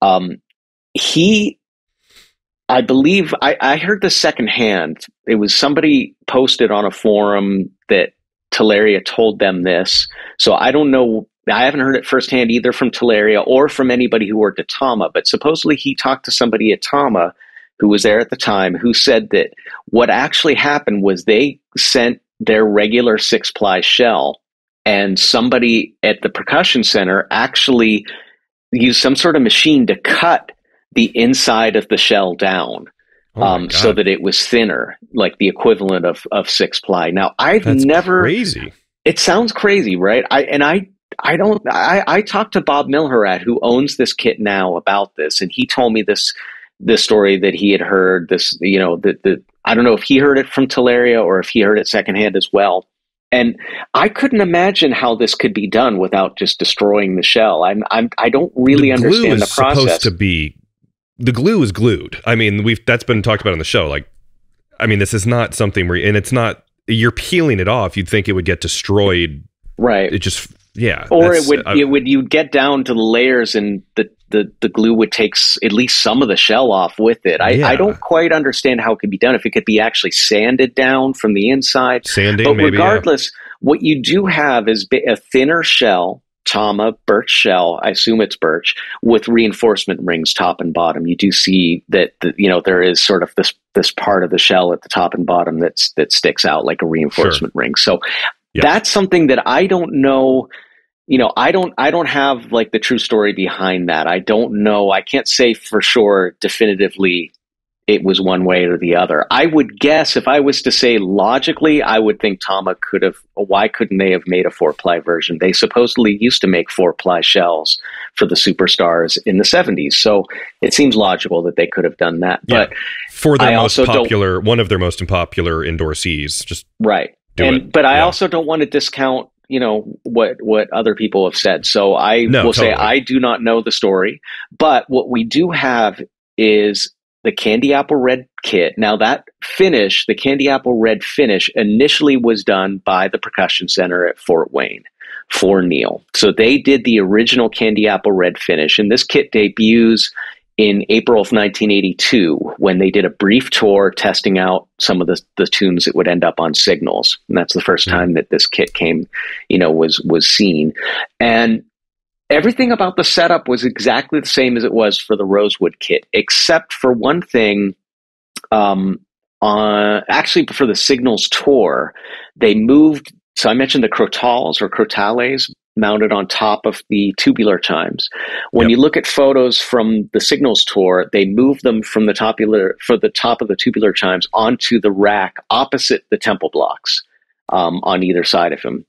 Um, he I believe I, I heard this secondhand. It was somebody posted on a forum that Tilleria told them this. So I don't know. I haven't heard it firsthand either from Tilleria or from anybody who worked at Tama, but supposedly he talked to somebody at Tama who was there at the time, who said that what actually happened was they sent their regular six ply shell, and somebody at the percussion center actually used some sort of machine to cut the inside of the shell down. Oh um, so that it was thinner, like the equivalent of, of six ply. Now, I've That's never. crazy. It sounds crazy, right? I and I I don't. I, I talked to Bob Milhorat, who owns this kit now, about this, and he told me this this story that he had heard. This, you know, that the I don't know if he heard it from Talaria or if he heard it secondhand as well. And I couldn't imagine how this could be done without just destroying the shell. I'm, I'm I don't really the understand the process. supposed to be the glue is glued. I mean, we've that's been talked about on the show. Like, I mean, this is not something where, and it's not. You're peeling it off. You'd think it would get destroyed. right. It just, yeah. or it would I- it would you'd get down to the layers and the the, the glue would take at least some of the shell off with it. I, Yeah. I don't quite understand how it could be done. If it could be actually sanded down from the inside, sanding. but maybe. yeah. regardless, what you do have is a thinner shell, Tama birch shell. I assume it's birch with reinforcement rings top and bottom. You do see that the, you know there is sort of this this part of the shell at the top and bottom that's that sticks out like a reinforcement ring. So Yeah. that's something that I don't know. You know, I don't I don't have like the true story behind that. I don't know. I can't say for sure definitively it was one way or the other. I would guess if I was to say logically, I would think Tama could have. Why couldn't they have made a four ply version? They supposedly used to make four ply shells for the superstars in the 70s. So it seems logical that they could have done that. Yeah. But for their I most also popular, one of their most popular endorsees. Just right. And it. but I Yeah. also don't want to discount you know what what other people have said. So I No, will say. I do not know the story, but what we do have is the candy apple red kit. Now that finish, the candy apple red finish initially was done by the percussion center at Fort Wayne for Neil. So they did the original candy apple red finish and this kit debuts in April of 1982 when they did a brief tour testing out some of the, the tunes that would end up on signals. And that's the first Mhm. time that this kit came, you know, was was seen. And everything about the setup was exactly the same as it was for the Rosewood kit, except for one thing. Um, on actually for the Signals tour, they moved. So I mentioned the crotales or crotales mounted on top of the tubular chimes. When Yep. you look at photos from the Signals tour, they moved them from the topular for the top of the tubular chimes onto the rack opposite the temple blocks um, on either side of him.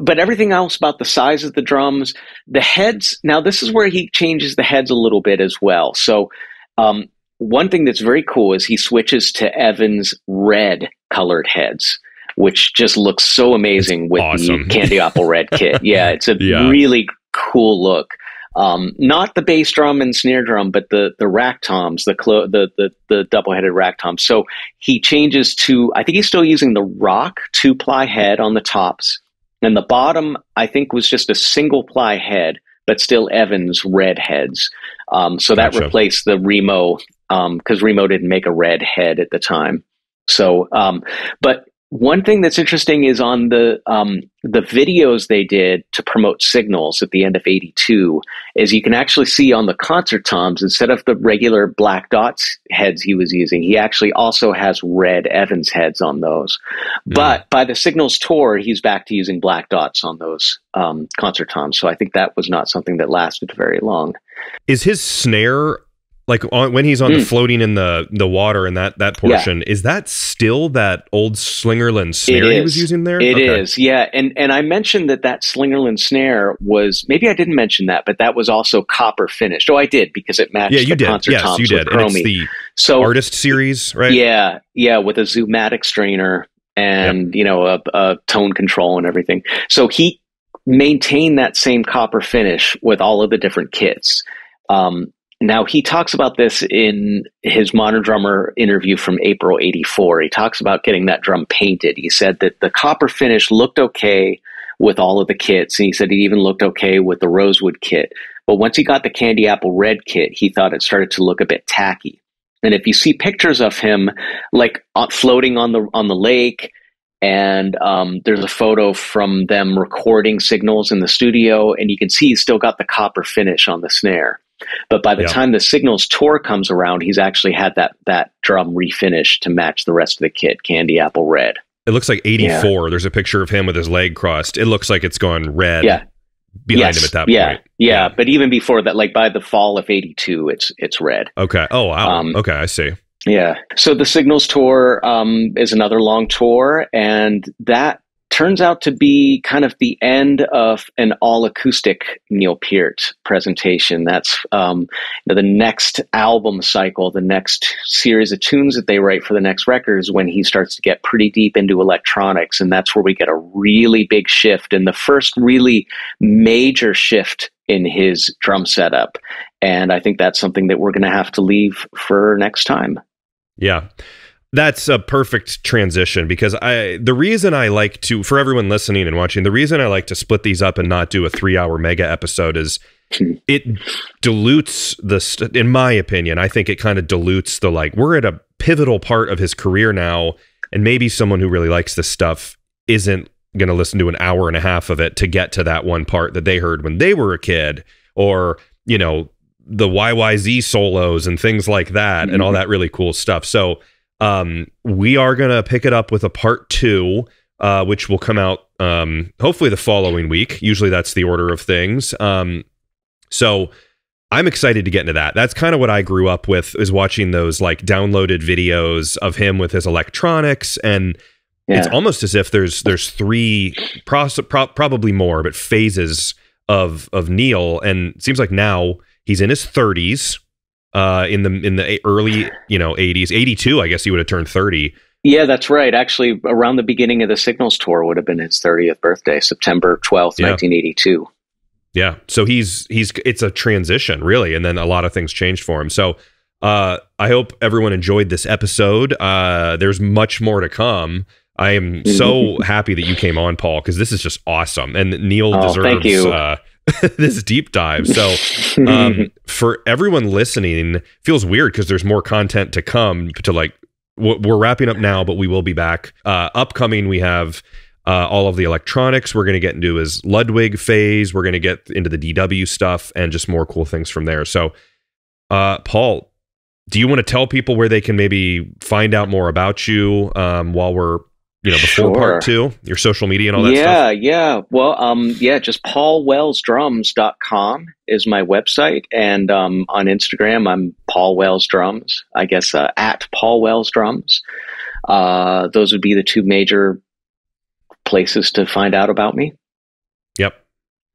But everything else about the size of the drums, the heads. Now this is where he changes the heads a little bit as well. So um, one thing that's very cool is he switches to Evans red colored heads, which just looks so amazing with awesome. the *laughs* candy apple red kit. Yeah, it's a Yeah. really cool look. Um, not the bass drum and snare drum, but the the rack toms, the clo- the the, the double headed rack toms. So he changes to. I think he's still using the rock two ply head on the tops, and the bottom I think was just a single ply head, but still Evans red heads. Um, so that Gotcha. replaced the Remo because Remo didn't make a red head at the time. So, um, but one thing that's interesting is on the um, the videos they did to promote signals at the end of '82, is you can actually see on the concert toms instead of the regular black dots heads he was using, he actually also has red Evans heads on those. But by the signals tour, he's back to using black dots on those um, concert toms. So I think that was not something that lasted very long. is his snare like on, when he's on the Mm. floating in the the water and that that Yeah. portion is that still that old Slingerland snare he was using there? It is, Okay. yeah. And and I mentioned that that Slingerland snare was maybe I didn't mention that, but that was also copper finished. Oh, I did because it matched Yeah, you the did. concert Yes, toms you did. And it's the so artist series, right? yeah, yeah, with a Zoomatic strainer and you know a, a tone control and everything. So he maintained that same copper finish with all of the different kits. Um, now he talks about this in his modern drummer interview from April '84. He talks about getting that drum painted. He said that the copper finish looked okay with all of the kits, and he said it even looked okay with the rosewood kit. But once he got the candy apple red kit, he thought it started to look a bit tacky. And if you see pictures of him, like uh, floating on the on the lake, and um, there's a photo from them recording signals in the studio, and you can see he's still got the copper finish on the snare. But by the Yeah. time the Signals tour comes around, he's actually had that that drum refinished to match the rest of the kit, Candy Apple Red. It looks like 84. There's a picture of him with his leg crossed. It looks like it's gone red Yeah. behind Yes. him at that yeah. point. Yeah, Yeah. but even before that, like by the fall of '82, it's it's red. Okay. Oh, wow. Um, okay, I see. Yeah. So the Signals tour um, is another long tour, and that turns out to be kind of the end of an all acoustic Neil Peart presentation. That's um, the next album cycle, the next series of tunes that they write for the next records when he starts to get pretty deep into electronics. And that's where we get a really big shift and the first really major shift in his drum setup. And I think that's something that we're going to have to leave for next time. Yeah. That's a perfect transition because I the reason I like to for everyone listening and watching the reason I like to split these up and not do a 3-hour mega episode is hmm. it dilutes the st- in my opinion I think it kind of dilutes the like we're at a pivotal part of his career now and maybe someone who really likes this stuff isn't going to listen to an hour and a half of it to get to that one part that they heard when they were a kid or you know the YYZ solos and things like that and all hmm. that really cool stuff. So um, we are going to pick it up with a part two, uh, which will come out um, hopefully the following week. Usually that's the order of things. Um, so I'm excited to get into that. That's kind of what I grew up with is watching those like downloaded videos of him with his electronics and Yeah. it's almost as if there's there's three pro- probably more but phases of of Neil and it seems like now he's in his 30s uh in the in the early you know 80s 82 I guess he would have turned 30 Yeah, that's right. Actually, around the beginning of the Signals tour would have been his 30th birthday, September 12th, Yeah. 1982. yeah so he's he's it's a transition really and then a lot of things changed for him so uh I hope everyone enjoyed this episode uh there's much more to come I am so *laughs* happy that you came on Paul because this is just awesome and Neil Oh, deserves thank you. uh *laughs* this deep dive so um, *laughs* for everyone listening, feels weird because there's more content to come. To like, we're wrapping up now, but we will be back. Uh, upcoming, we have uh, all of the electronics. We're going to get into his Ludwig phase. We're going to get into the DW stuff and just more cool things from there. So, uh, Paul, do you want to tell people where they can maybe find out more about you um, while we're you know before part two, your social media and all that yeah, stuff? yeah. Well, um, yeah, just paulwellsdrums.com is my website. And um, on Instagram, I'm Paul Wells Drums, I guess, uh, at Paul Wells Drums. Uh, those would be the two major places to find out about me. Yep.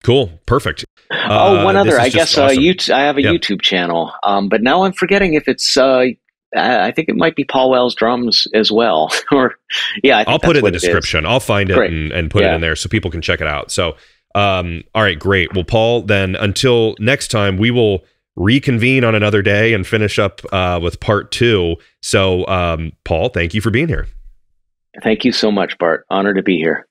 Cool. Perfect. oh, one Uh, other. I guess awesome. uh, you I have a Yeah. YouTube channel, um, but now I'm forgetting if it's. I I think it might be Paul Wells Drums as well, *laughs* or yeah. I think I'll put it in the description. I'll find it and, and put it in there so people can check it out. So, um, all right, great. Well, Paul, then until next time, we will reconvene on another day and finish up uh, with part two. So, um, Paul, thank you for being here. Thank you so much, Bart. Honor to be here.